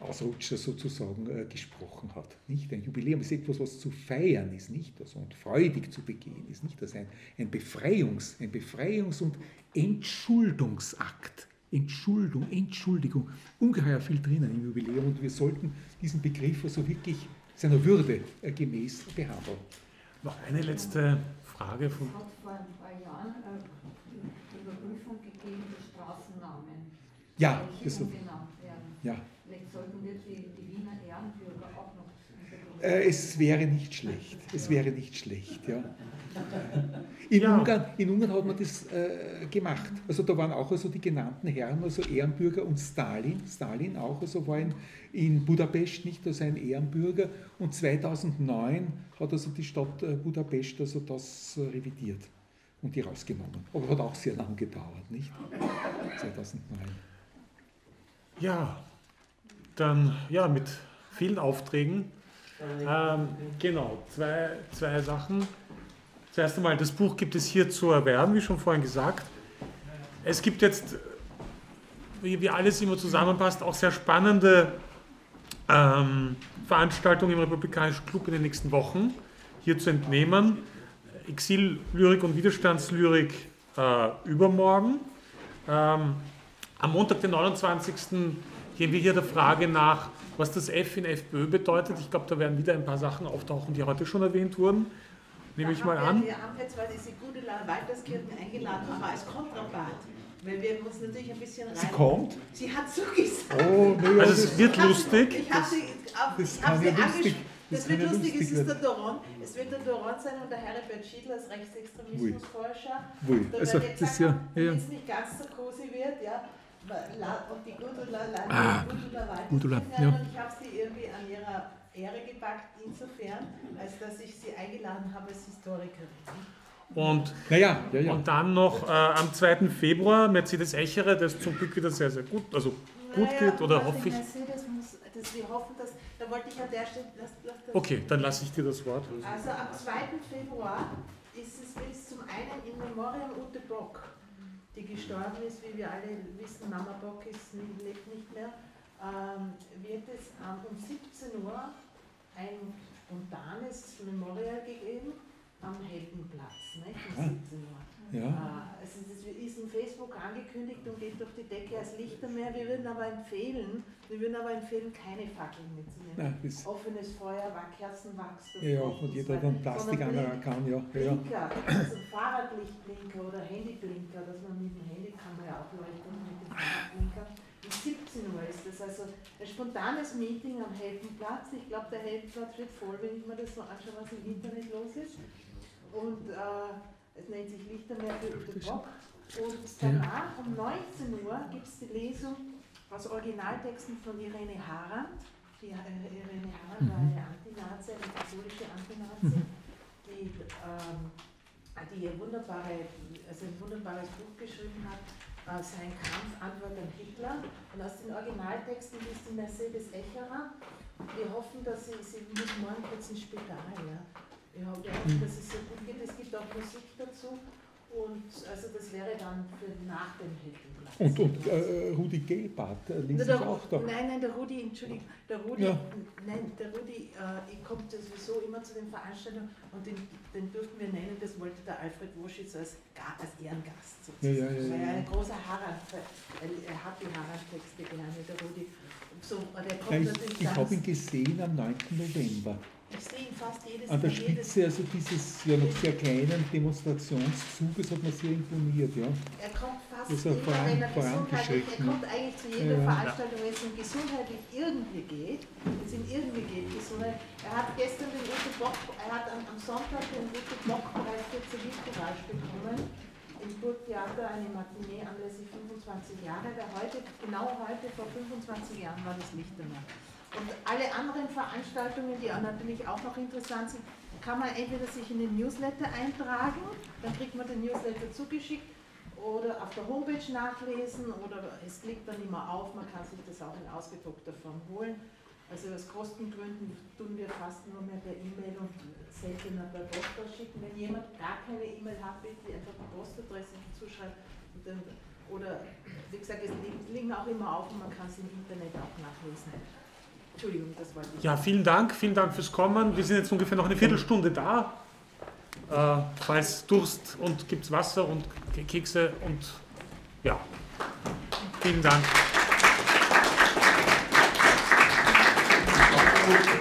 Ausrutscher sozusagen äh, gesprochen hat. Nicht? Ein Jubiläum ist etwas, was zu feiern ist, nicht? Also, und freudig zu begehen ist, nicht? Das ist ein, ein, Befreiungs-, ein Befreiungs- und Entschuldungsakt. Entschuldung, Entschuldigung, ungeheuer viel drinnen im Jubiläum und wir sollten diesen Begriff also wirklich seiner Würde äh, gemäß behandeln. Noch eine letzte Frage von. Jahren äh, Überprüfung gegeben der Straßennamen. Ja, das, ja sollten wir die, die Wiener Ehrenbürger auch noch. Äh, es wäre nicht schlecht. Es wäre nicht schlecht, ja. In, ja. Ungarn, in Ungarn hat man das äh, gemacht. Also da waren auch also die genannten Herren, also Ehrenbürger und Stalin. Stalin auch, also war in, in Budapest nicht also ein Ehrenbürger. Und 2009 hat also die Stadt äh, Budapest also das revidiert und die rausgenommen. Aber hat auch sehr lang gedauert, nicht? 2009. Ja, dann ja, mit vielen Aufträgen. Ähm, genau, zwei, zwei Sachen. Zuerst einmal, das Buch gibt es hier zu erwerben, wie schon vorhin gesagt. Es gibt jetzt, wie, wie alles immer zusammenpasst, auch sehr spannende ähm, Veranstaltungen im Republikanischen Club in den nächsten Wochen hier zu entnehmen. Exil-Lyrik und Widerstandslyrik äh, übermorgen. Ähm, am Montag, den 29 gehen wir hier der Frage nach, was das F in FPÖ bedeutet. Ich glaube, da werden wieder ein paar Sachen auftauchen, die heute schon erwähnt wurden. Nehme ich mal an. Wir haben jetzt zwar diese gute Walterskirchen eingeladen, aber als Kontraband. Weil wir uns natürlich ein bisschen rein. Sie kommt? Sie hat zugesagt. Oh, nee, also es wird lustig. Ich habe sie, auf, das kann ja lustig. Das, das wird lustig, es ist der Doron. Es wird der Doron sein und der Heribert Schiedler als Rechtsextremismusforscher. Ui. Also, das ist ja, ja. Wenn es nicht ganz so cozy wird, ja, und die Gudula, ah, Gudula, ja. Und ich habe sie irgendwie an ihrer Ehre gepackt, insofern, als dass ich sie eingeladen habe als Historikerin. Und, ja, ja, ja, und dann noch äh, am 2. Februar Mercedes Echere, das zum Glück wieder sehr, sehr gut, also gut naja, geht, oder hoffe ich. Mercedes muss, das, wir hoffen, dass, da wollte ich an der Stelle. Das, das, okay, dann lasse ich dir das Wort. Also am 2. Februar ist es ist zum einen in Memoriam Ute Bock die gestorben ist, wie wir alle wissen, Mama Bock ist, lebt nicht mehr, ähm, wird es ähm, um 17 Uhr ein spontanes Memorial gegeben am Heldenplatz, nicht? um 17 Uhr. Ja. Äh, das ist in Facebook angekündigt und geht durch die Decke als Lichtermeer. Wir würden aber empfehlen, wir würden aber empfehlen, keine Fackeln mitzunehmen. Nein, Offenes Feuer, Kerzenwachs. Ja, und jeder dann Plastik an kann, ja. Blinker, also Fahrradlichtblinker oder Handyblinker, dass man mit dem Handy kann man ja auch leuchten mit dem Fahrradblinker. Um 17 Uhr ist das also ein spontanes Meeting am Heldenplatz. Ich glaube, der Heldenplatz wird voll, wenn ich mir das so anschaue, was im Internet los ist. Und äh, es nennt sich Lichtermeer für den Bock. Und danach um 19 Uhr gibt es die Lesung aus Originaltexten von Irene Harand. Die, äh, Irene Harand war eine Antinazi, eine katholische Antinazi, die, ähm, die ein, wunderbare, also ein wunderbares Buch geschrieben hat, äh, Sein Kampf, Antwort an Hitler. Und aus den Originaltexten liest die Mercedes Echerer. Wir hoffen, dass sie, sie muss morgen kurz ins Spital. Ja. Wir hoffen, dass es so gut geht. Es gibt auch Musik dazu. Und also das wäre dann für nach dem Hitlerplatz. Und, und äh, Rudi Gelbart äh, der, ich auch da. Nein, nein, der Rudi, Entschuldigung, der Rudi, Ja. nein, der Rudi äh, kommt ja sowieso immer zu den Veranstaltungen und den, den dürften wir nennen, das wollte der Alfred Woschitz als, als Ehrengast sozusagen. Ja, ja, ja, Weil ja. er ein großer Harald, er hat die Harald-Texte gerne, der Rudi. So, der kommt Nein, ich ich habe ihn gesehen am 9. November. Ich sehe ihn fast jedes An der Spitze also dieses ja noch sehr kleinen Demonstrationszuges hat man sehr imponiert. Ja. Er kommt fast er immer, voran- wenn er gesundheitlich, er kommt eigentlich zu jeder Ja. Veranstaltung, wenn es ihm gesundheitlich irgendwie geht, wenn es ihm irgendwie geht, Gesundheit. Er hat gestern den Ute Bock, er hat am, Sonntag den Ute Bock Preis für Zivilcourage bekommen, im Burgtheater eine Matinee anlässlich 25 Jahre, der heute, genau heute vor 25 Jahren war das Lichtermann. Und alle anderen Veranstaltungen, die natürlich auch noch interessant sind, kann man entweder sich in den Newsletter eintragen, dann kriegt man den Newsletter zugeschickt, oder auf der Homepage nachlesen, oder es liegt dann immer auf, man kann sich das auch in ausgedruckter Form holen. Also aus Kostengründen tun wir fast nur mehr per E-Mail und seltener per Post ausschicken. Wenn jemand gar keine E-Mail hat, bitte einfach die Postadresse zuschreiben. Oder wie gesagt, es liegen auch immer auf und man kann es im Internet auch nachlesen. Entschuldigung, das wollte ich. Ja, vielen Dank, vielen Dank fürs Kommen. Wir sind jetzt ungefähr noch eine Viertelstunde da. Äh, falls Durst und gibt es Wasser und Kekse und ja. Vielen Dank. Applaus